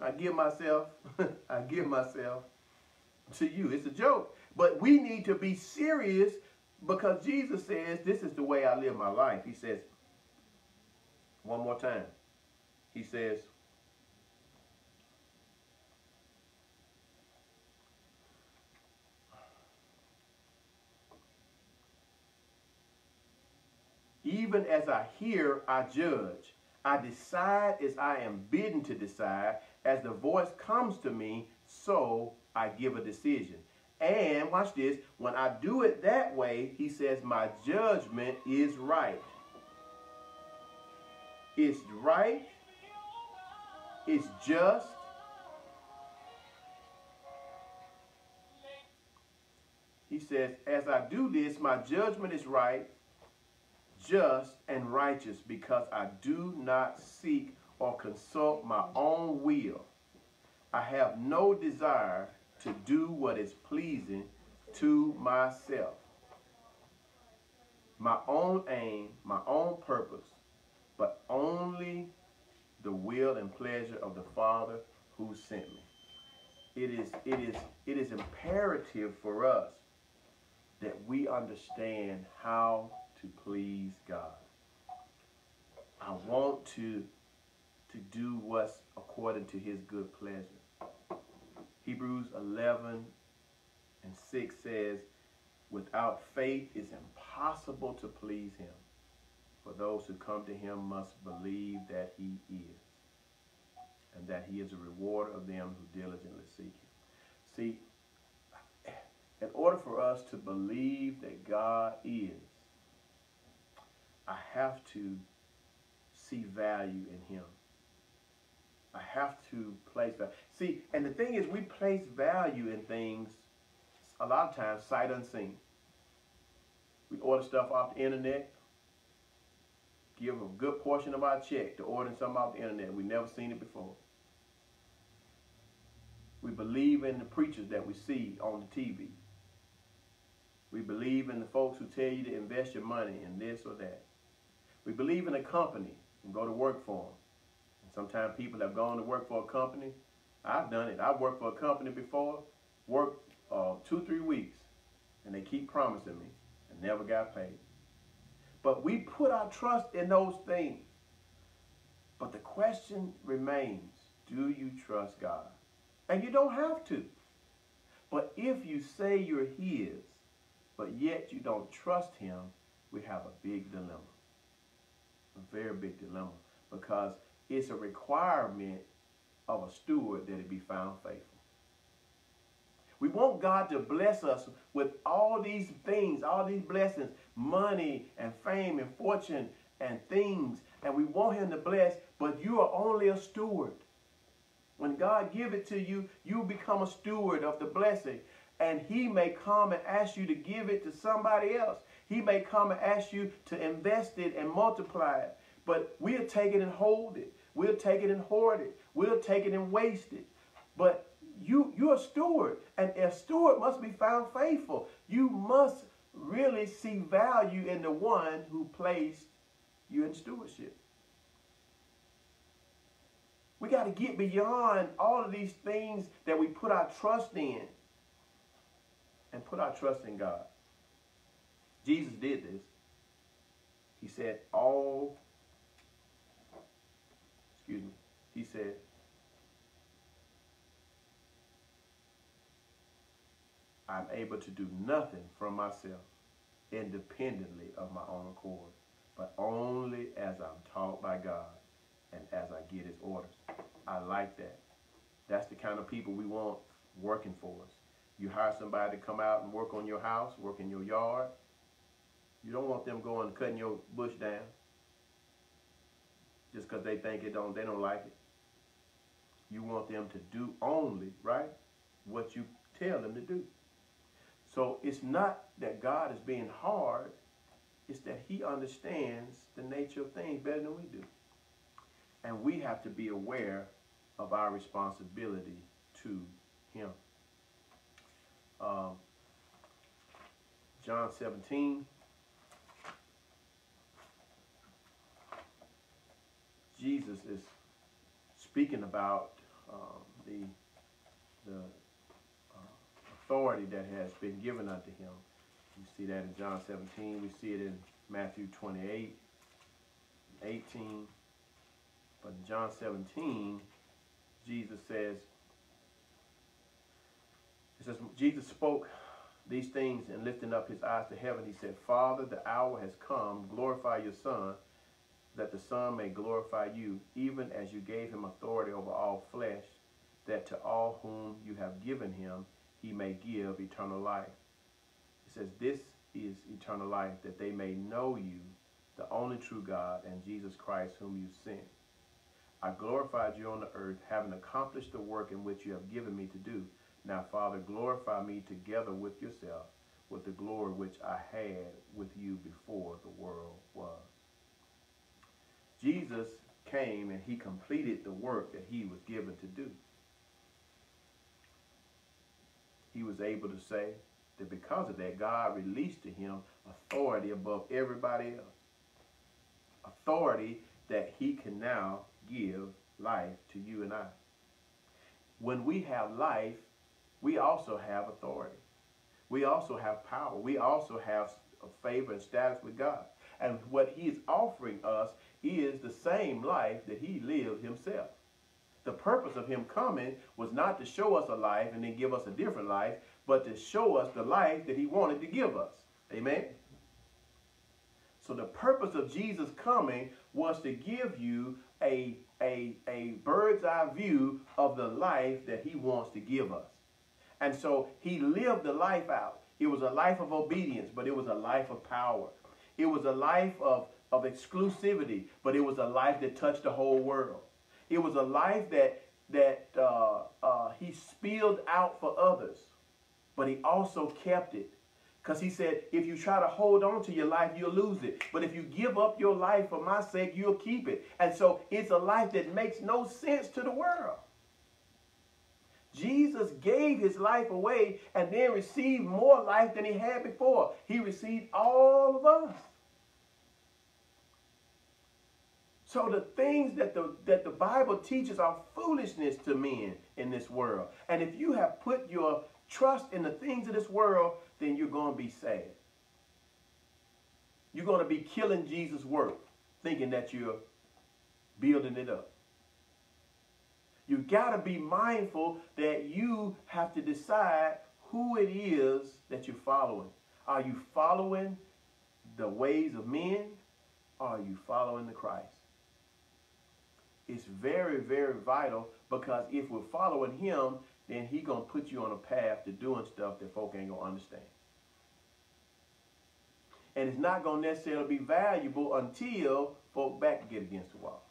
I give myself, <laughs> I give myself to you. It's a joke. But we need to be serious because Jesus says, this is the way I live my life. He says, one more time. He says, Even as I hear, I judge. I decide as I am bidden to decide. As the voice comes to me, so I give a decision. And watch this, when I do it that way, he says, my judgment is right. It's right. It's just. He says, as I do this, my judgment is right just and righteous because I do not seek or consult my own will. I have no desire to do what is pleasing to myself. My own aim, my own purpose, but only the will and pleasure of the Father who sent me. It is, it is, it is imperative for us that we understand how to please God. I want to, to do what's according to his good pleasure. Hebrews 11 and 6 says, Without faith it's impossible to please him. For those who come to him must believe that he is, and that he is a rewarder of them who diligently seek him. See, in order for us to believe that God is, I have to see value in him. I have to place value. See, and the thing is, we place value in things a lot of times sight unseen. We order stuff off the internet, give a good portion of our check to ordering something off the internet. We've never seen it before. We believe in the preachers that we see on the TV. We believe in the folks who tell you to invest your money in this or that. We believe in a company and go to work for them. Sometimes people have gone to work for a company. I've done it. I've worked for a company before, worked uh, two, three weeks, and they keep promising me and never got paid. But we put our trust in those things. But the question remains, do you trust God? And you don't have to. But if you say you're his, but yet you don't trust him, we have a big dilemma a very big dilemma because it's a requirement of a steward that it be found faithful. We want God to bless us with all these things, all these blessings, money and fame and fortune and things, and we want him to bless, but you are only a steward. When God give it to you, you become a steward of the blessing, and he may come and ask you to give it to somebody else. He may come and ask you to invest it and multiply it. But we'll take it and hold it. We'll take it and hoard it. We'll take it and waste it. But you, you're a steward. And a steward must be found faithful. You must really see value in the one who placed you in stewardship. We got to get beyond all of these things that we put our trust in and put our trust in God. Jesus did this. He said, All excuse me, he said, I'm able to do nothing from myself independently of my own accord, but only as I'm taught by God and as I get his orders. I like that. That's the kind of people we want working for us. You hire somebody to come out and work on your house, work in your yard. You don't want them going cutting your bush down just because they think it don't, they don't like it. You want them to do only, right, what you tell them to do. So it's not that God is being hard, it's that he understands the nature of things better than we do. And we have to be aware of our responsibility to him. Um, John 17. Jesus is speaking about um, the, the authority that has been given unto him. We see that in John 17. We see it in Matthew 28, 18. But in John 17, Jesus says, it says, Jesus spoke these things and lifting up his eyes to heaven, he said, Father, the hour has come. Glorify your Son, that the Son may glorify you, even as you gave him authority over all flesh, that to all whom you have given him, he may give eternal life. It says, This is eternal life, that they may know you, the only true God, and Jesus Christ, whom you sent. I glorified you on the earth, having accomplished the work in which you have given me to do. Now, Father, glorify me together with yourself, with the glory which I had with you before the world was. Jesus came and he completed the work that he was given to do. he was able to say that because of that, God released to him authority above everybody else. Authority that he can now give life to you and I. When we have life, we also have authority. We also have power. We also have favor and status with God. And what he is offering us is the same life that he lived himself. The purpose of him coming was not to show us a life and then give us a different life, but to show us the life that he wanted to give us. Amen? So the purpose of Jesus coming was to give you a, a, a bird's eye view of the life that he wants to give us. And so he lived the life out. It was a life of obedience, but it was a life of power. It was a life of, of exclusivity, but it was a life that touched the whole world. It was a life that that uh, uh, he spilled out for others, but he also kept it. Because he said, if you try to hold on to your life, you'll lose it. But if you give up your life for my sake, you'll keep it. And so it's a life that makes no sense to the world. Jesus gave his life away and then received more life than he had before. He received all of us. So the things that the that the Bible teaches are foolishness to men in this world. And if you have put your trust in the things of this world, then you're going to be sad. You're going to be killing Jesus' work, thinking that you're building it up. You got to be mindful that you have to decide who it is that you're following. Are you following the ways of men? Or are you following the Christ? It's very, very vital because if we're following him, then he going to put you on a path to doing stuff that folk ain't going to understand. And it's not going to necessarily be valuable until folk back get against the wall.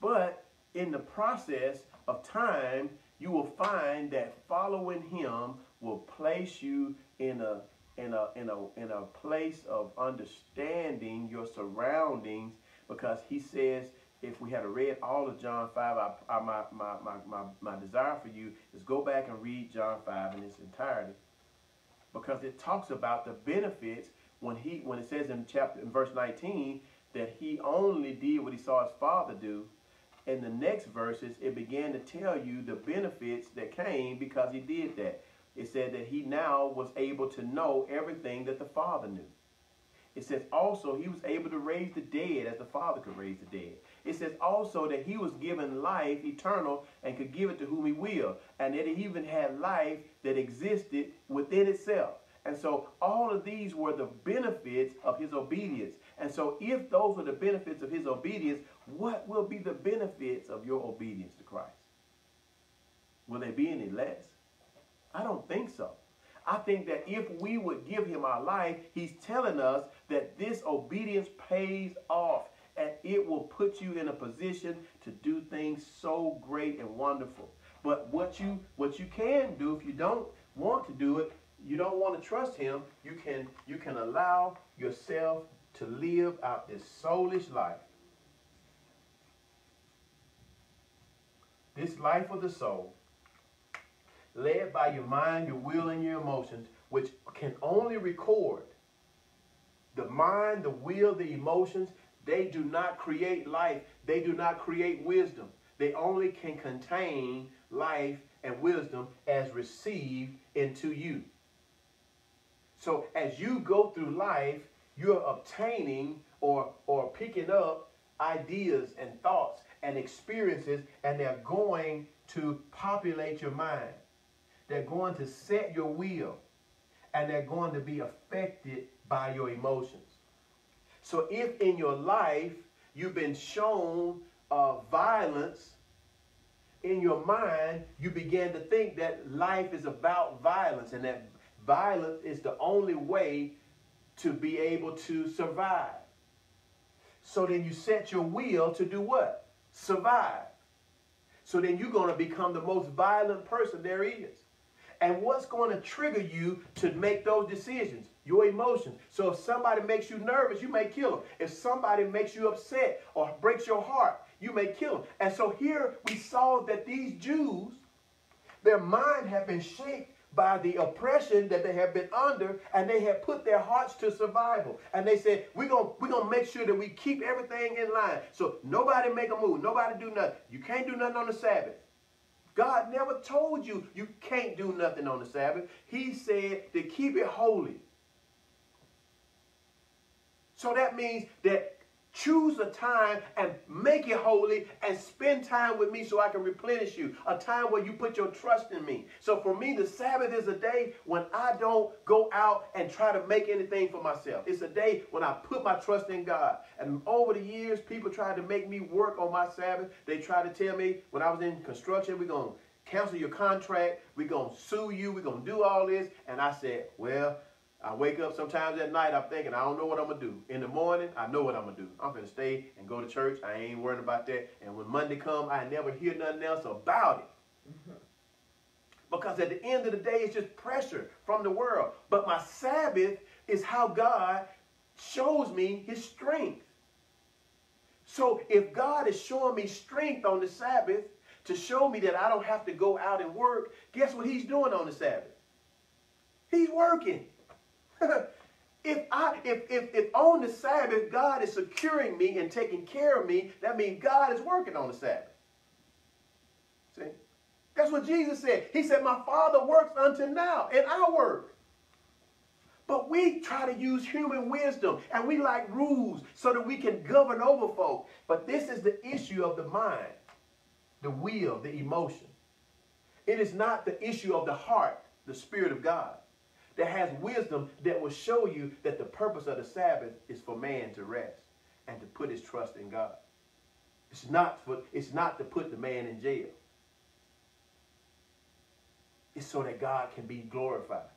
But in the process of time, you will find that following him will place you in a in a in a in a place of understanding your surroundings because he says if we had read all of John 5, I, I, my, my, my, my, desire for you is go back and read John 5 in its entirety. Because it talks about the benefits when he when it says in chapter in verse 19 that he only did what he saw his father do. In the next verses, it began to tell you the benefits that came because he did that. It said that he now was able to know everything that the father knew. It says also he was able to raise the dead as the Father could raise the dead. It says also that he was given life eternal and could give it to whom he will. And that he even had life that existed within itself. And so all of these were the benefits of his obedience. And so if those were the benefits of his obedience, what will be the benefits of your obedience to Christ? Will there be any less? I don't think so. I think that if we would give him our life, he's telling us that this obedience pays off and it will put you in a position to do things so great and wonderful. But what you what you can do if you don't want to do it, you don't want to trust him, you can you can allow yourself to live out this soulish life. This life of the soul led by your mind, your will, and your emotions, which can only record the mind, the will, the emotions. They do not create life. They do not create wisdom. They only can contain life and wisdom as received into you. So as you go through life, you're obtaining or, or picking up ideas and thoughts and experiences, and they're going to populate your mind. They're going to set your will and they're going to be affected by your emotions. So if in your life you've been shown uh, violence in your mind, you begin to think that life is about violence and that violence is the only way to be able to survive. So then you set your will to do what? Survive. So then you're going to become the most violent person there is. And what's going to trigger you to make those decisions? Your emotions. So if somebody makes you nervous, you may kill them. If somebody makes you upset or breaks your heart, you may kill them. And so here we saw that these Jews, their mind had been shaped by the oppression that they have been under, and they had put their hearts to survival. And they said, we're going we're gonna make sure that we keep everything in line. So nobody make a move. Nobody do nothing. You can't do nothing on the Sabbath. God never told you you can't do nothing on the Sabbath. He said to keep it holy. So that means that choose a time and make it holy and spend time with me so I can replenish you. A time where you put your trust in me. So for me, the Sabbath is a day when I don't go out and try to make anything for myself. It's a day when I put my trust in God. And over the years, people tried to make me work on my Sabbath. They tried to tell me when I was in construction, we're going to cancel your contract. We're going to sue you. We're going to do all this. And I said, well, I wake up sometimes at night, I'm thinking, I don't know what I'm going to do. In the morning, I know what I'm going to do. I'm going to stay and go to church. I ain't worrying about that. And when Monday come, I never hear nothing else about it. Mm-hmm. Because at the end of the day, it's just pressure from the world. But my Sabbath is how God shows me his strength. So if God is showing me strength on the Sabbath to show me that I don't have to go out and work, guess what he's doing on the Sabbath? He's working. <laughs> if I if, if if on the Sabbath God is securing me and taking care of me, that means God is working on the Sabbath. See? That's what Jesus said. He said, My Father works until now, and I work. But we try to use human wisdom and we like rules so that we can govern over folk. But this is the issue of the mind, the will, the emotion. It is not the issue of the heart, the Spirit of God that has wisdom that will show you that the purpose of the Sabbath is for man to rest and to put his trust in God. It's not, for, it's not to put the man in jail. It's so that God can be glorified.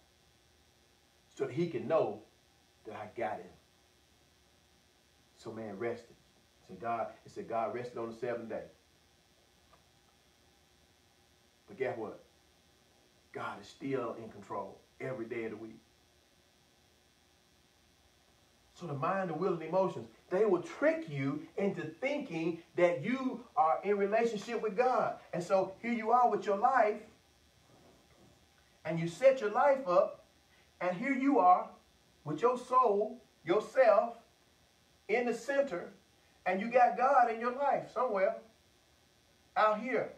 So that he can know that I got him. So man rested. So God, it said God rested on the seventh day. But guess what? God is still in control every day of the week. So the mind, the will, and the emotions, they will trick you into thinking that you are in relationship with God. And so here you are with your life, and you set your life up, and here you are with your soul, yourself, in the center, and you got God in your life somewhere out here.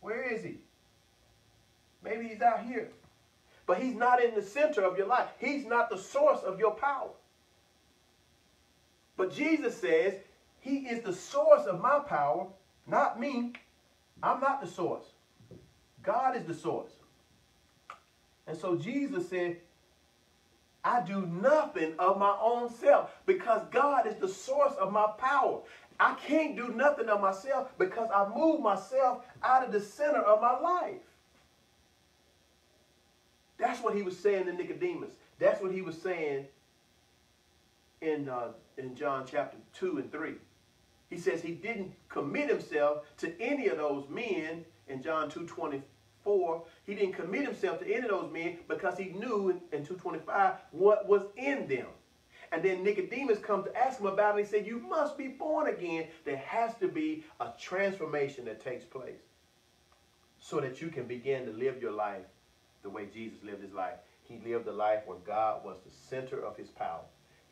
Where is he? Maybe he's out here. But he's not in the center of your life. He's not the source of your power. But Jesus says he is the source of my power, not me. I'm not the source. God is the source. And so Jesus said, I do nothing of my own self because God is the source of my power. I can't do nothing of myself because I move myself out of the center of my life. That's what he was saying to Nicodemus. That's what he was saying in, uh, in John chapter 2 and 3. He says he didn't commit himself to any of those men in John 2 24. He didn't commit himself to any of those men because he knew in, in 225 what was in them. And then Nicodemus comes to ask him about it. He said, You must be born again. There has to be a transformation that takes place so that you can begin to live your life the way Jesus lived his life. He lived a life where God was the center of his power.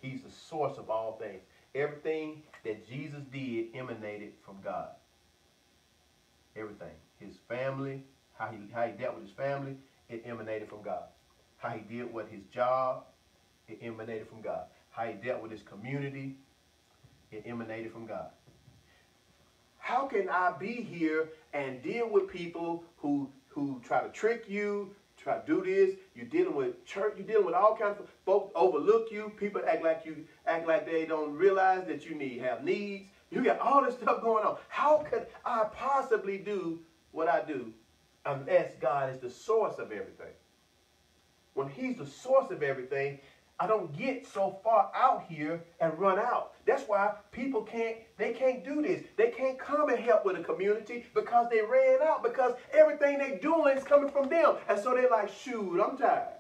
He's the source of all things. Everything that Jesus did emanated from God. Everything. His family, how he, how he dealt with his family, it emanated from God. How he did with his job, it emanated from God. How he dealt with his community, it emanated from God. How can I be here and deal with people who who try to trick you, try to do this. You're dealing with church. You're dealing with all kinds of folks overlook you. People act like you act like they don't realize that you need have needs. You got all this stuff going on. How could I possibly do what I do unless God is the source of everything? When He's the source of everything, I don't get so far out here and run out. That's why people can't, they can't do this. They can't come and help with a community because they ran out because everything they're doing is coming from them. And so they're like, shoot, I'm tired.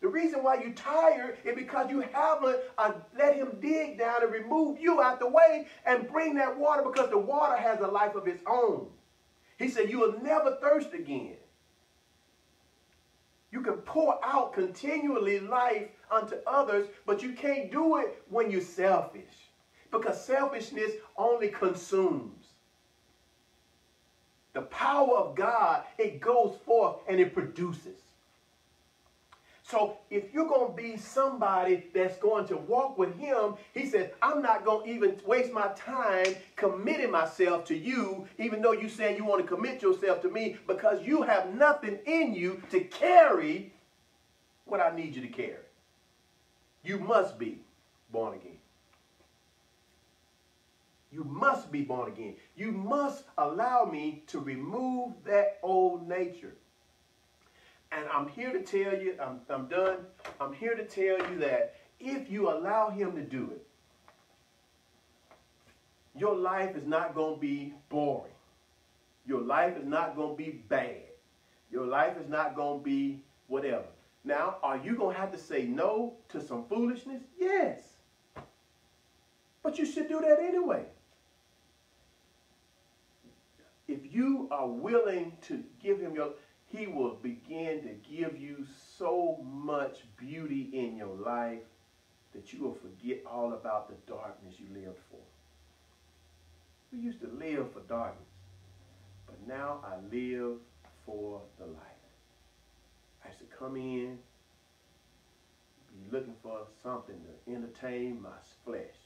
The reason why you're tired is because you haven't uh, let him dig down and remove you out the way and bring that water because the water has a life of its own. He said, you will never thirst again. You can pour out continually life unto others, but you can't do it when you're selfish. Because selfishness only consumes. The power of God, it goes forth and it produces. So if you're going to be somebody that's going to walk with him, he says, I'm not going to even waste my time committing myself to you, even though you saying you want to commit yourself to me, because you have nothing in you to carry what I need you to carry. You must be born again. You must be born again. You must allow me to remove that old nature. And I'm here to tell you, I'm, I'm done. I'm here to tell you that if you allow him to do it, your life is not going to be boring. Your life is not going to be bad. Your life is not going to be whatever. Now, are you going to have to say no to some foolishness? Yes. But you should do that anyway. If you are willing to give him your he will begin to give you so much beauty in your life that you will forget all about the darkness you lived for. We used to live for darkness, but now I live for the light. I used to come in, be looking for something to entertain my flesh.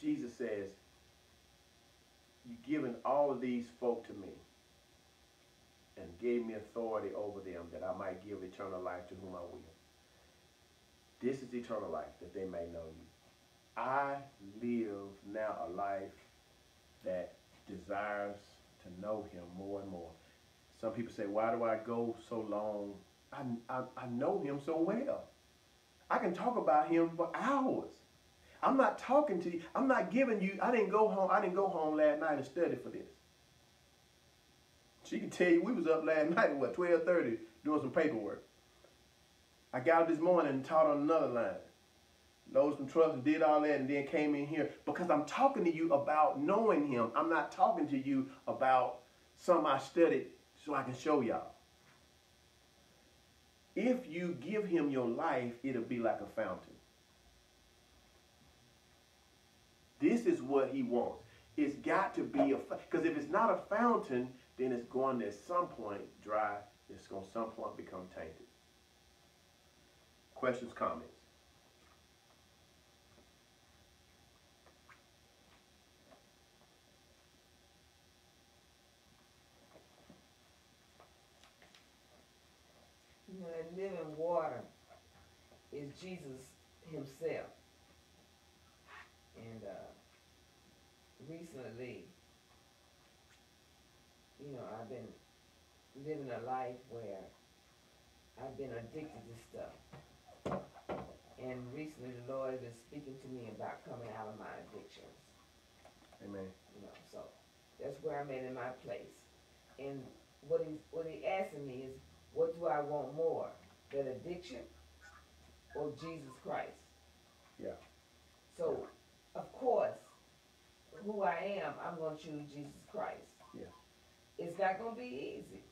Jesus says, You've given all of these folk to me and gave me authority over them that I might give eternal life to whom I will. This is eternal life, that they may know you. I live now a life that desires to know him more and more. Some people say, why do I go so long? I, I, I know him so well. I can talk about him for hours. I'm not talking to you. I'm not giving you, I didn't go home, I didn't go home last night and study for this. She can tell you we was up last night at what, 1230 doing some paperwork. I got up this morning and taught on another line. Loaded some trucks and did all that and then came in here because I'm talking to you about knowing him. I'm not talking to you about something I studied so I can show y'all. If you give him your life, it'll be like a fountain. This is what he wants. It's got to be a because if it's not a fountain, then it's going to at some point dry. It's going to some point become tainted. Questions, comments? You know, that living water is Jesus himself. And uh, recently, you know, I've been living a life where I've been addicted to stuff. And recently the Lord has been speaking to me about coming out of my addictions. Amen. You know, so that's where I'm at in my place. And what he what he asking me is, what do I want more, that addiction or Jesus Christ? Yeah. So, of course, who I am, I'm gonna choose Jesus Christ. Yeah. It's not gonna be easy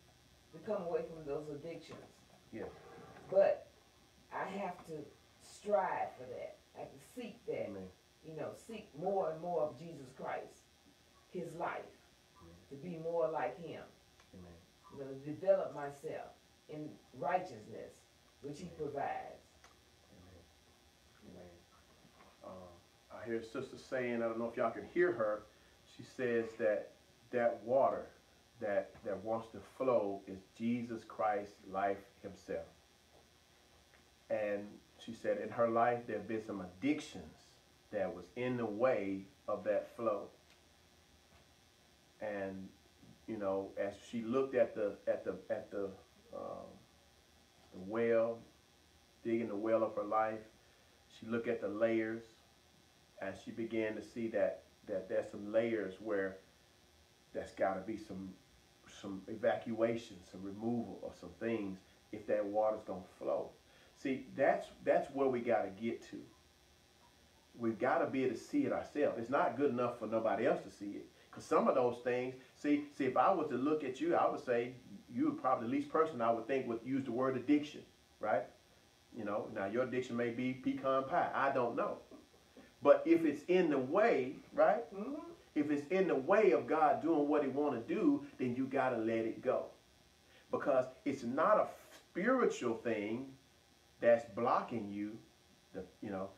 to come away from those addictions. Yeah. But I have to strive for that. I have to seek that Amen. you know, seek more and more of Jesus Christ, his life, to be more like him, Amen. you know, to develop myself in righteousness, which he provides. Amen. Amen. Uh, I hear sister saying, I don't know if y'all can hear her. She says that that water that that wants to flow is Jesus Christ, life Himself. And she said in her life there have been some addictions that was in the way of that flow. And you know, as she looked at the at the at the um, the well, digging the well of her life, she looked at the layers, and she began to see that that there's some layers where that's got to be some some evacuation, some removal of some things if that water's gonna flow. See, that's that's where we got to get to. We've got to be able to see it ourselves. It's not good enough for nobody else to see it. Because some of those things, see, see, if I was to look at you, I would say you would probably the least person I would think would use the word addiction, right? You know, now your addiction may be pecan pie. I don't know. But if it's in the way, right? Mm-hmm. If it's in the way of God doing what he want to do, then you got to let it go. Because it's not a spiritual thing that's blocking you, the, you know,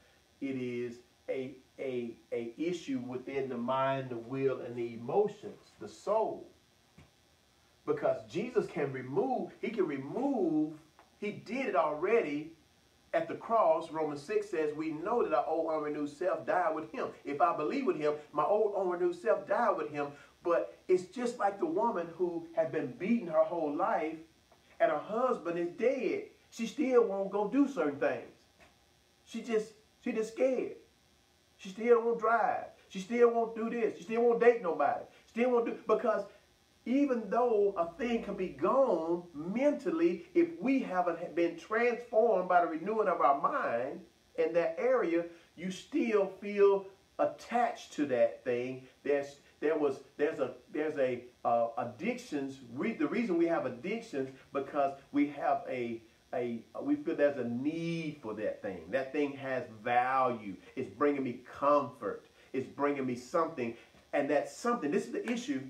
it is a, a, a issue within the mind, the will, and the emotions, the soul. Because Jesus can remove, he can remove, he did it already at the cross. Romans 6 says, we know that our old unrenewed self died with him. If I believe with him, my old unrenewed self died with him. But it's just like the woman who had been beaten her whole life and her husband is dead. She still won't go do certain things. She just, she just scared. She still won't drive. She still won't do this. She still won't date nobody. Still won't do because even though a thing can be gone mentally, if we haven't been transformed by the renewing of our mind in that area, you still feel attached to that thing. There's there was there's a there's a uh, addictions. Re, the reason we have addictions because we have a a we feel there's a need for that thing. That thing has value. It's bringing me comfort. It's bringing me something, and that something. This is the issue.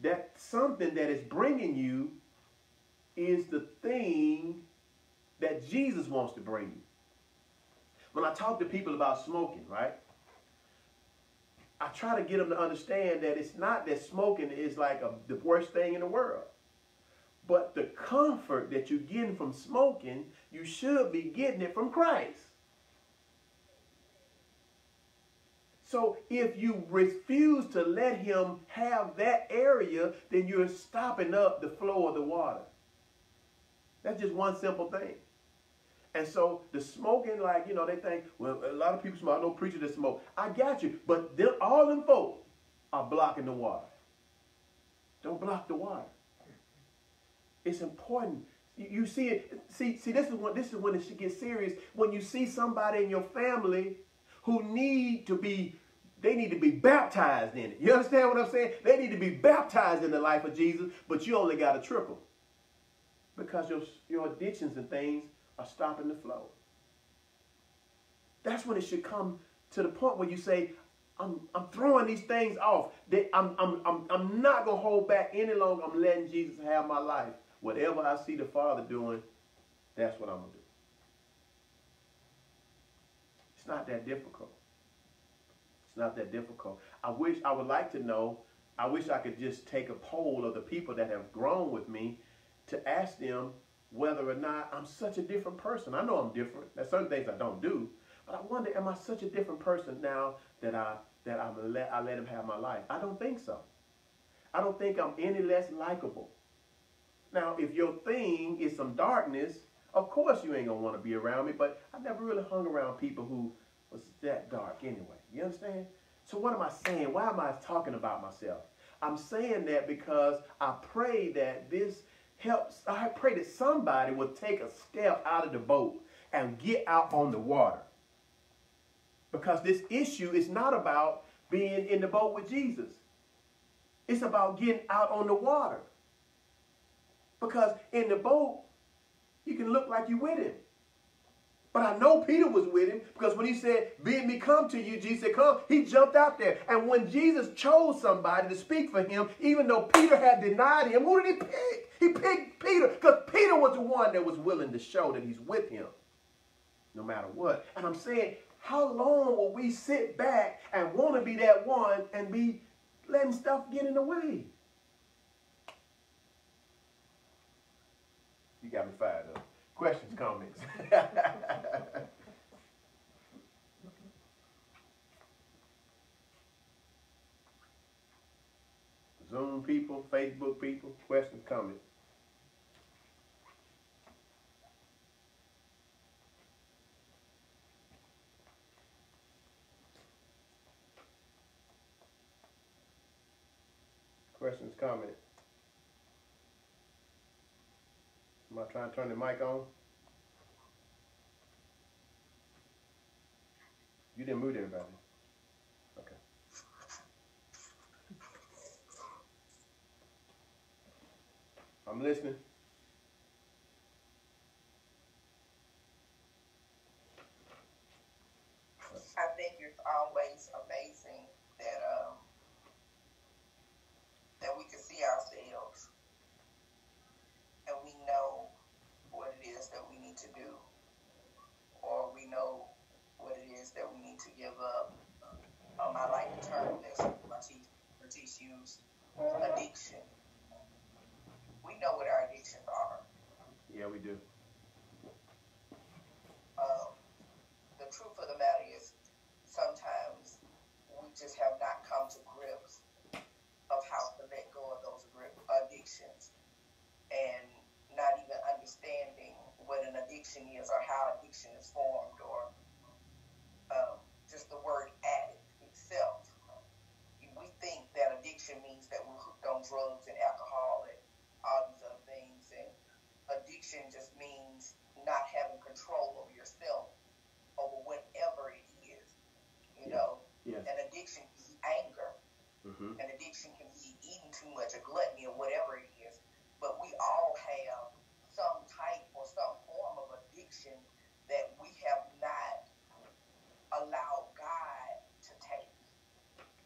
That something that is bringing you is the thing that Jesus wants to bring you. When I talk to people about smoking, right? I try to get them to understand that it's not that smoking is like a, the worst thing in the world. But the comfort that you're getting from smoking, you should be getting it from Christ. So if you refuse to let him have that area, then you're stopping up the flow of the water. That's just one simple thing. And so the smoking, like, you know, they think, well, a lot of people smoke. I know preachers that smoke. I got you. But them, all them folk are blocking the water. Don't block the water. It's important. You, you see it. See, see, this is when this is when it should get serious. When you see somebody in your family who need to be, they need to be baptized in it. You understand what I'm saying? They need to be baptized in the life of Jesus, but you only got a trickle. Because your, your addictions and things are stopping the flow. That's when it should come to the point where you say, I'm, I'm throwing these things off. They, I'm, I'm, I'm, I'm not going to hold back any longer. I'm letting Jesus have my life. Whatever I see the Father doing, that's what I'm going to do. It's not that difficult. Not that difficult. I wish I would like to know. I wish I could just take a poll of the people that have grown with me to ask them whether or not I'm such a different person. I know I'm different. There's certain things I don't do, but I wonder, am I such a different person now that I that I'm let I let him have my life? I don't think so. I don't think I'm any less likable. Now, if your thing is some darkness, of course you ain't gonna want to be around me. But I never really hung around people who was that dark anyway. You understand? So what am I saying? Why am I talking about myself? I'm saying that because I pray that this helps. I pray that somebody will take a step out of the boat and get out on the water. Because this issue is not about being in the boat with Jesus. It's about getting out on the water. Because in the boat, you can look like you're with him. But I know Peter was with him because when he said, Bid me come to you, Jesus said, Come, he jumped out there. And when Jesus chose somebody to speak for him, even though Peter had denied him, who did he pick? He picked Peter because Peter was the one that was willing to show that he's with him no matter what. And I'm saying, how long will we sit back and want to be that one and be letting stuff get in the way? You got me fired up. Questions, comments? <laughs> Zoom people, Facebook people, questions, comments. Questions, comments? Am I trying to turn the mic on? You didn't mute everybody. Okay. I'm listening. I think it's always amazing that um, that we can see ourselves and we know what it is that we need to do, or we know what it is that we need to give up. Um, I like the term that Matisse used, addiction. We know what our addictions are. Yeah, we do. Um, the truth of the matter is, sometimes we just have not come to grips of how to let go of those addictions and not even understanding what an addiction is or how addiction is formed or um, just the word addict itself. We think that addiction means that we're hooked on drugs and alcohol and all these other things, and addiction just means not having control over yourself over whatever it is. You Yeah. know, Yes. an addiction can be anger, Mm-hmm. an addiction can be eating too much, a gluttony, or whatever it is. But we all have some type or some form of addiction that we have not allowed God to take.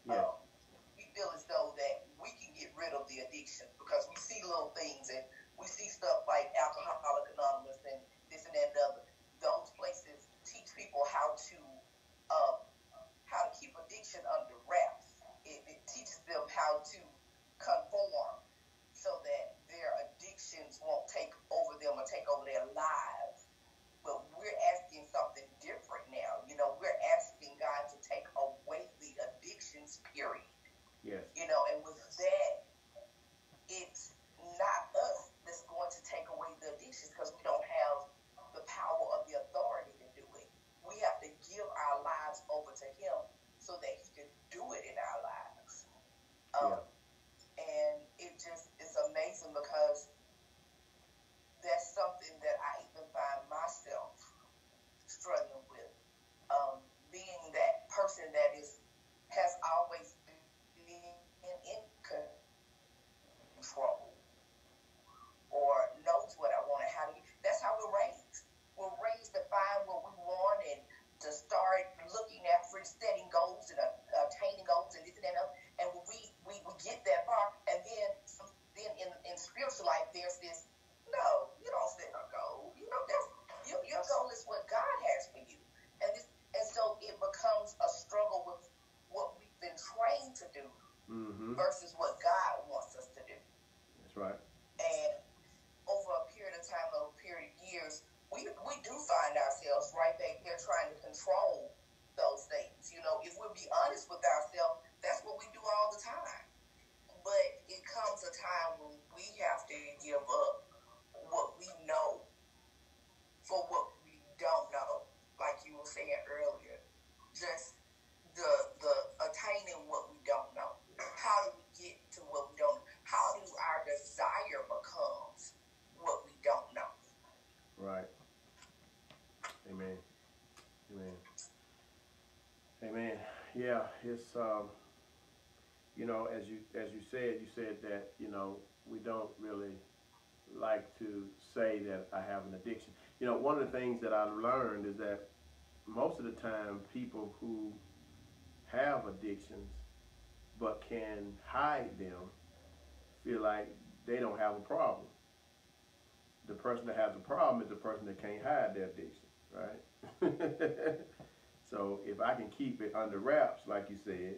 Yeah. Um, we feel as though that we can get rid of the addiction because we see little things and we see stuff like Alcoholic Anonymous and this and that and the other. Those places teach people how it's um, you know, as you as you said, you said that you know we don't really like to say that I have an addiction. You know, one of the things that I've learned is that most of the time people who have addictions but can hide them feel like they don't have a problem the person that has a problem is the person that can't hide their addiction, right? <laughs> so if I can keep it under wraps, like you said,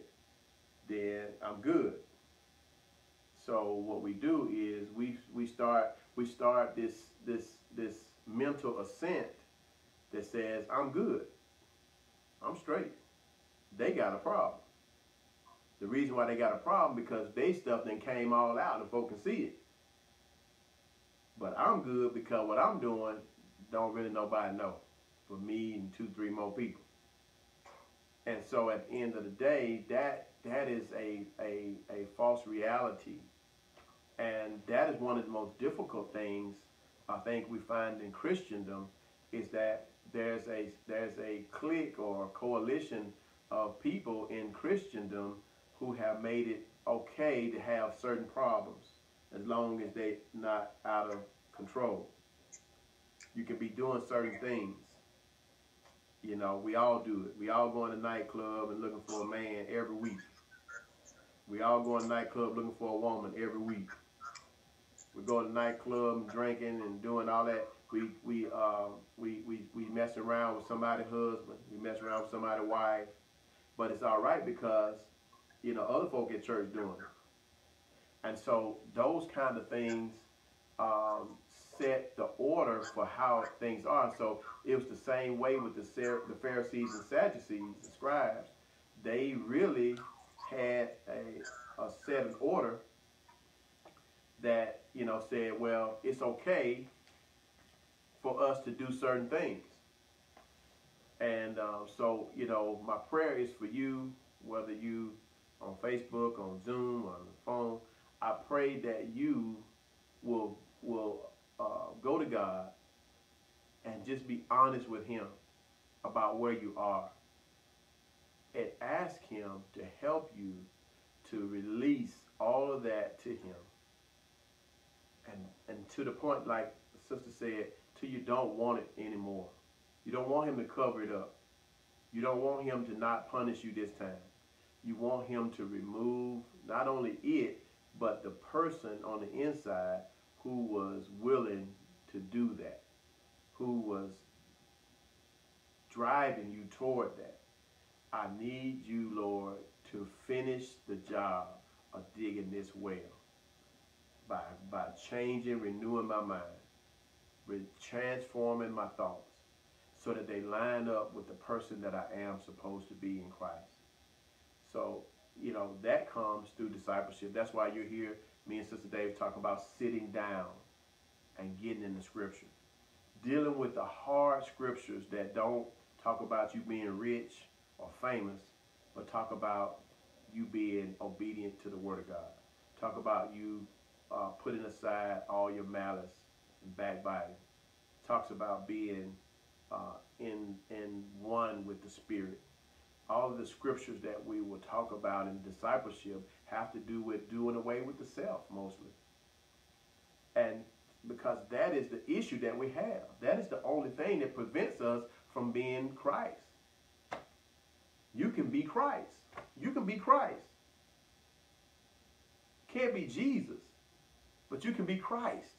then I'm good. So what we do is we we start we start this this this mental assent that says I'm good, I'm straight. They got a problem. The reason why they got a problem because they stuff then came all out and folk can see it. But I'm good because what I'm doing don't really nobody know. For me and two, three more people. And so at the end of the day, that that is a a, a false reality. And that is one of the most difficult things I think we find in Christendom is that there's a there's a clique or a coalition of people in Christendom who have made it okay to have certain problems as long as they're not out of control. You can be doing certain things. You know, we all do it. We all go in a nightclub and looking for a man every week. We all go in a nightclub looking for a woman every week. We go to nightclub drinking and doing all that. We we uh, we we we mess around with somebody's husband. We mess around with somebody's wife. But it's all right because you know other folk at church doing it. And so those kind of things um, set the order for how things are. So it was the same way with the, the Pharisees and Sadducees, the scribes. They really had a, a set of order that, you know, said, well, it's okay for us to do certain things. And uh, so, you know, my prayer is for you, whether you on Facebook, on Zoom, on the phone, I pray that you will will uh, go to God and just be honest with Him about where you are, and ask Him to help you to release all of that to Him, and and to the point, like sister said, till you don't want it anymore. You don't want Him to cover it up. You don't want Him to not punish you this time. You want Him to remove not only it, but the person on the inside who was willing to do that, who was driving you toward that. I need you, Lord, to finish the job of digging this well by, by changing, renewing my mind, transforming my thoughts so that they line up with the person that I am supposed to be in Christ. So you know, that comes through discipleship. That's why you're here, me and Sister Dave talk about sitting down and getting in the scripture. Dealing with the hard scriptures that don't talk about you being rich or famous, but talk about you being obedient to the word of God. Talk about you uh, putting aside all your malice and backbiting. Talks about being uh, in in one with the Spirit all of the scriptures that we will talk about in discipleship have to do with doing away with the self mostly. And because that is the issue that we have. That is the only thing that prevents us from being Christ. You can be Christ. You can be Christ. Can't be Jesus, but you can be Christ.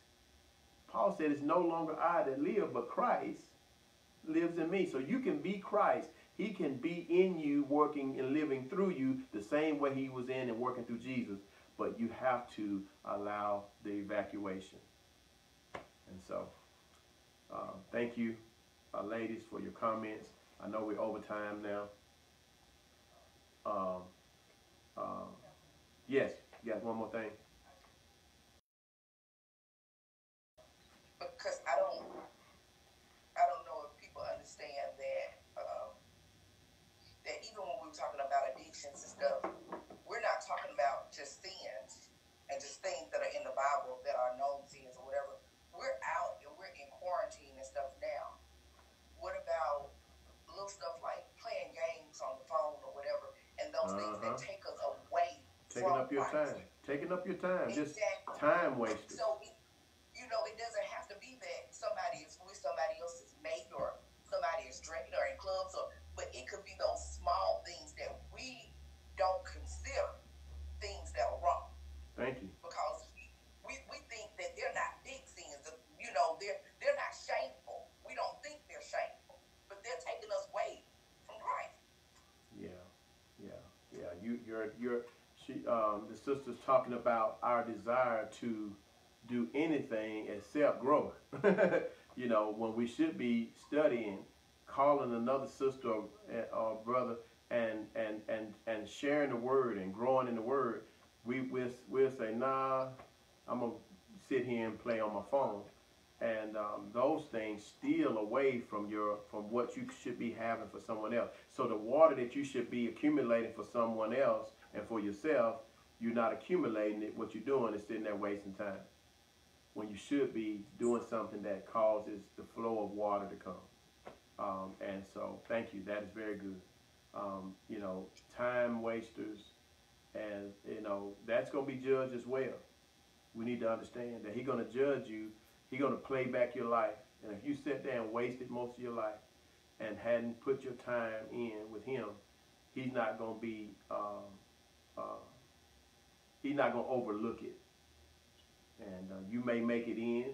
Paul said, It's no longer I that live, but Christ lives in me. So you can be Christ. He can be in you, working and living through you the same way he was in and working through Jesus, but you have to allow the evacuation. And so, uh, thank you, uh, ladies, for your comments. I know we're over time now. Um, uh, yes, you got one more thing? because I don't, I don't know if people understand that, um, that even when we were talking about addictions and stuff, we're not talking about just sins and just things that are in the Bible that are known sins or whatever. We're out and we're in quarantine and stuff now. What about little stuff like playing games on the phone or whatever, and those things that Uh-huh. take us away Taking up your Christ? time. Taking up your time. Just time wasted. So, it- you know, it doesn't have to be that somebody is with somebody else's mate or somebody is drinking or in clubs, or but it could be those small things that we don't consider things that are wrong Thank you. because we, we, we think that they're not big sins. that, You know, they're they're not shameful. We don't think they're shameful, but they're taking us away from Christ. Yeah, yeah, yeah. You, you're, you're. She, um, the sister's talking about our desire to do anything except grow. <laughs> you know, when we should be studying, calling another sister or, or brother, and and and and sharing the word and growing in the word. We we'll, we'll say, nah, I'm gonna sit here and play on my phone. And um, those things steal away from your from what you should be having for someone else. So the water that you should be accumulating for someone else and for yourself, you're not accumulating it. What you're doing is sitting there wasting time. When you should be doing something that causes the flow of water to come. Um, and so, thank you. That is very good. Um, you know, time wasters, and you know that's going to be judged as well. We need to understand that He's going to judge you. He's going to play back your life. And if you sit there and wasted most of your life and hadn't put your time in with Him, He's not going to be. Um, uh, he's not going to overlook it. And uh, you may make it in,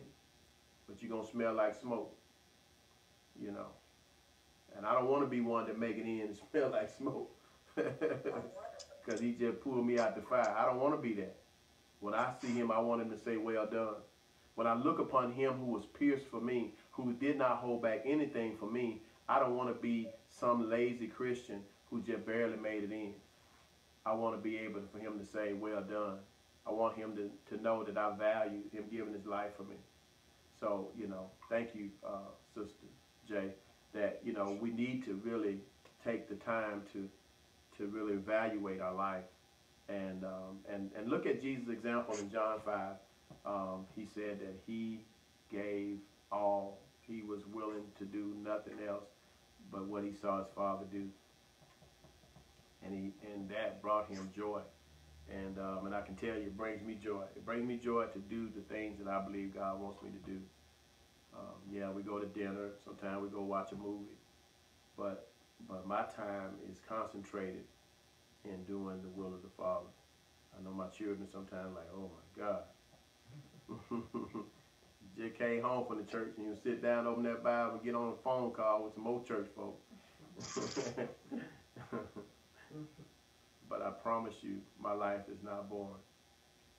but you're going to smell like smoke. You know. And I don't want to be one to make it in and <laughs> smell like smoke. <laughs> Because he just pulled me out the fire. I don't want to be that. When I see him, I want him to say, Well done. When I look upon him who was pierced for me, who did not hold back anything for me, I don't want to be some lazy Christian who just barely made it in. I want to be able for him to say, Well done. I want him to, to know that I value him giving his life for me. So, you know, thank you, uh, Sister Jay, that, you know, we need to really take the time to to really evaluate our life and um, and and look at Jesus' example in John five. Um, he said that he gave all. He was willing to do nothing else but what he saw his father do, and he and that brought him joy. And um, and I can tell you, it brings me joy. It brings me joy to do the things that I believe God wants me to do. Um, yeah, we go to dinner. Sometimes we go watch a movie, but but my time is concentrated in doing the will of the Father. I know my children sometimes like, oh my God. <laughs> just came home from the church and you sit down, open that Bible, and get on a phone call with some old church folk. <laughs> but I promise you, my life is not boring.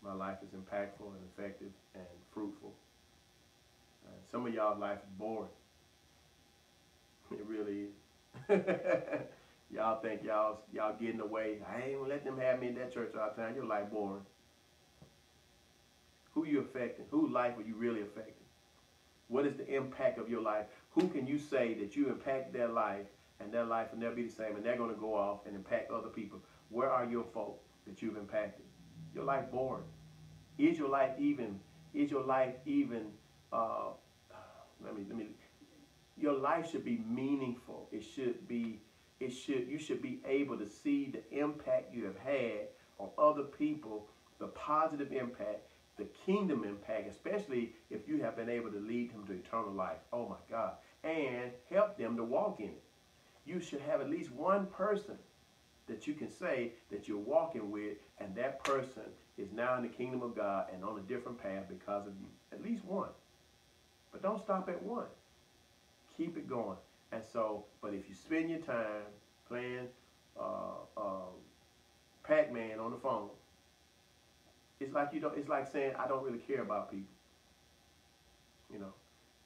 My life is impactful and effective and fruitful. And some of y'all life is boring. <laughs> It really is. <laughs> y'all think y'all y'all getting away. I ain't gonna let them have me in that church all the time. Your life boring. Who you affecting? Whose life are you really affecting? What is the impact of your life? Who can you say that you impact their life and their life will never be the same and they're gonna go off and impact other people? Where are your folk that you've impacted? Your life boring. Is your life even? Is your life even? Uh, let me let me. Your life should be meaningful. It should be. It should. You should be able to see the impact you have had on other people, the positive impact, the kingdom impact, especially if you have been able to lead them to eternal life. Oh my God! And help them to walk in it. You should have at least one person that you can say that you're walking with, and that person is now in the kingdom of God and on a different path because of you. At least one. But don't stop at one. Keep it going. And so, but if you spend your time playing, uh, uh, Pac-Man on the phone. It's like you don't. It's like saying I don't really care about people. You know,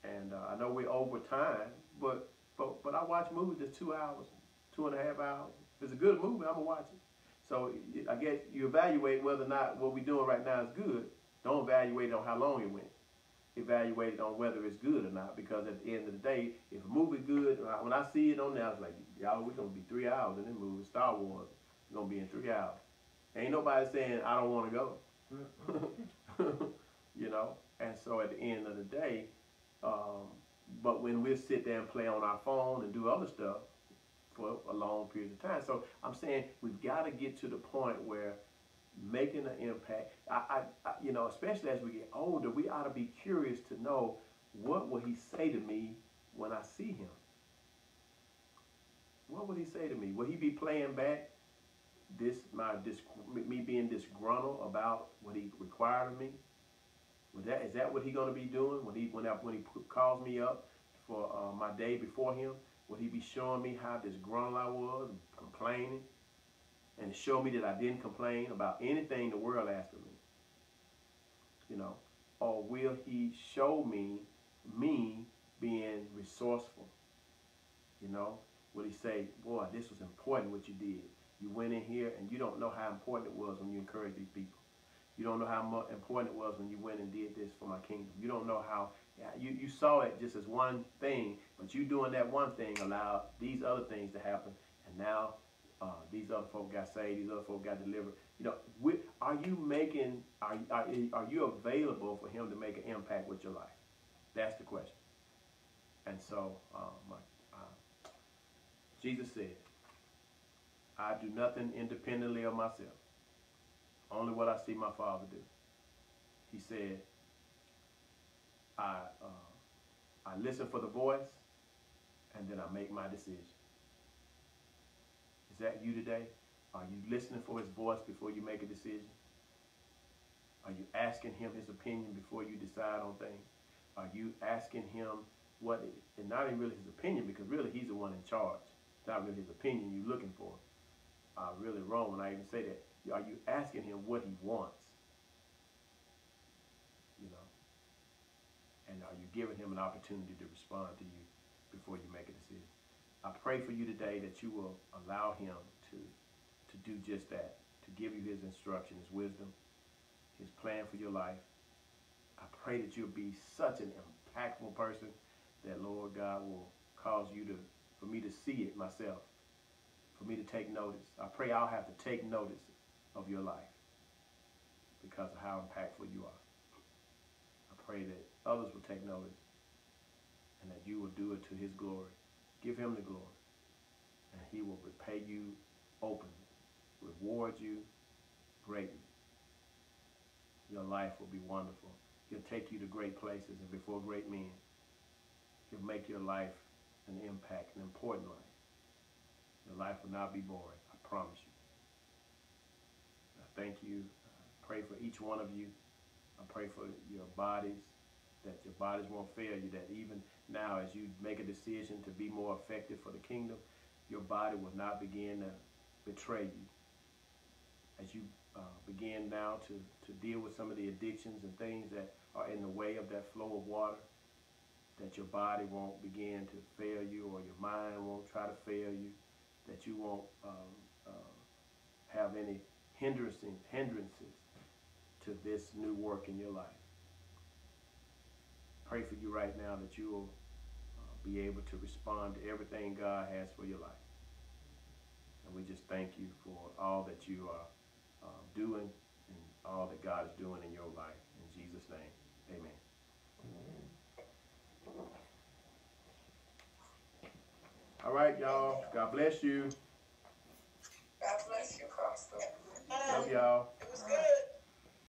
and uh, I know we're over time, but but but I watch movies that's two hours, two and a half hours. It's a good movie, I'm gonna watch it. So I guess you evaluate whether or not what we're doing right now is good. Don't evaluate on how long it went. Evaluate it on whether it's good or not. Because at the end of the day, if a movie good, when I see it on there, I was like, y'all, we're gonna be three hours in this movie. Star Wars, we're gonna be in three hours. Ain't nobody saying I don't want to go. <laughs> you know, and so at the end of the day, um, but when we sit there and play on our phone and do other stuff for a long period of time, so I'm saying we've got to get to the point where making an impact. I, I, I, you know, especially as we get older, we ought to be curious to know what will he say to me when I see him. What would he say to me? Will he be playing back this my dis, me being disgruntled about what he required of me? Was that is that what he going to be doing when he when I, when he calls me up for uh, my day before him? Would he be showing me how disgruntled I was, complaining, and show me that I didn't complain about anything the world asked of me? You know, or will he show me me being resourceful? You know, will he say, "Boy, this was important what you did." You went in here and you don't know how important it was when you encouraged these people. You don't know how important it was when you went and did this for my kingdom. You don't know how you, you saw it just as one thing, but you doing that one thing allowed these other things to happen. And now uh, these other folk got saved, these other folk got delivered. You know, are you making, are, are, are you available for him to make an impact with your life? That's the question. And so, um, uh, Jesus said, I do nothing independently of myself. Only what I see my Father do. He said, I, uh, I listen for the voice, and then I make my decision. Is that you today? Are you listening for his voice before you make a decision? Are you asking him his opinion before you decide on things? Are you asking him what, and not even really his opinion, because really he's the one in charge. It's not really his opinion you're looking for uh, really wrong when I even say that. Are you asking him what he wants? You know? Giving him an opportunity to respond to you before you make a decision? I pray for you today that you will allow him to, to do just that, to give you his instruction, his wisdom, his plan for your life. I pray that you'll be such an impactful person that Lord God will cause you to, for me to see it myself for me to take notice. I pray I'll have to take notice of your life because of how impactful you are. I pray that others will take notice and that you will do it to his glory. Give him the glory and he will repay you openly, reward you greatly. Your life will be wonderful. He'll take you to great places and before great men. He'll make your life an impact, an important life. Your life will not be boring. I promise you. I thank you. I pray for each one of you. I pray for your bodies, that your bodies won't fail you, that even now as you make a decision to be more effective for the kingdom, your body will not begin to betray you. As you uh, begin now to, to deal with some of the addictions and things that are in the way of that flow of water, that your body won't begin to fail you or your mind won't try to fail you that you won't um, uh, have any hindrances, hindrances to this new work in your life. Pray for you right now that you will uh, be able to respond to everything God has for your life. And we just thank you for all that you are uh, doing and all that God is doing in your life. In Jesus' name, amen. All right, y'all. God bless you. God bless you, Pastor. Love y'all.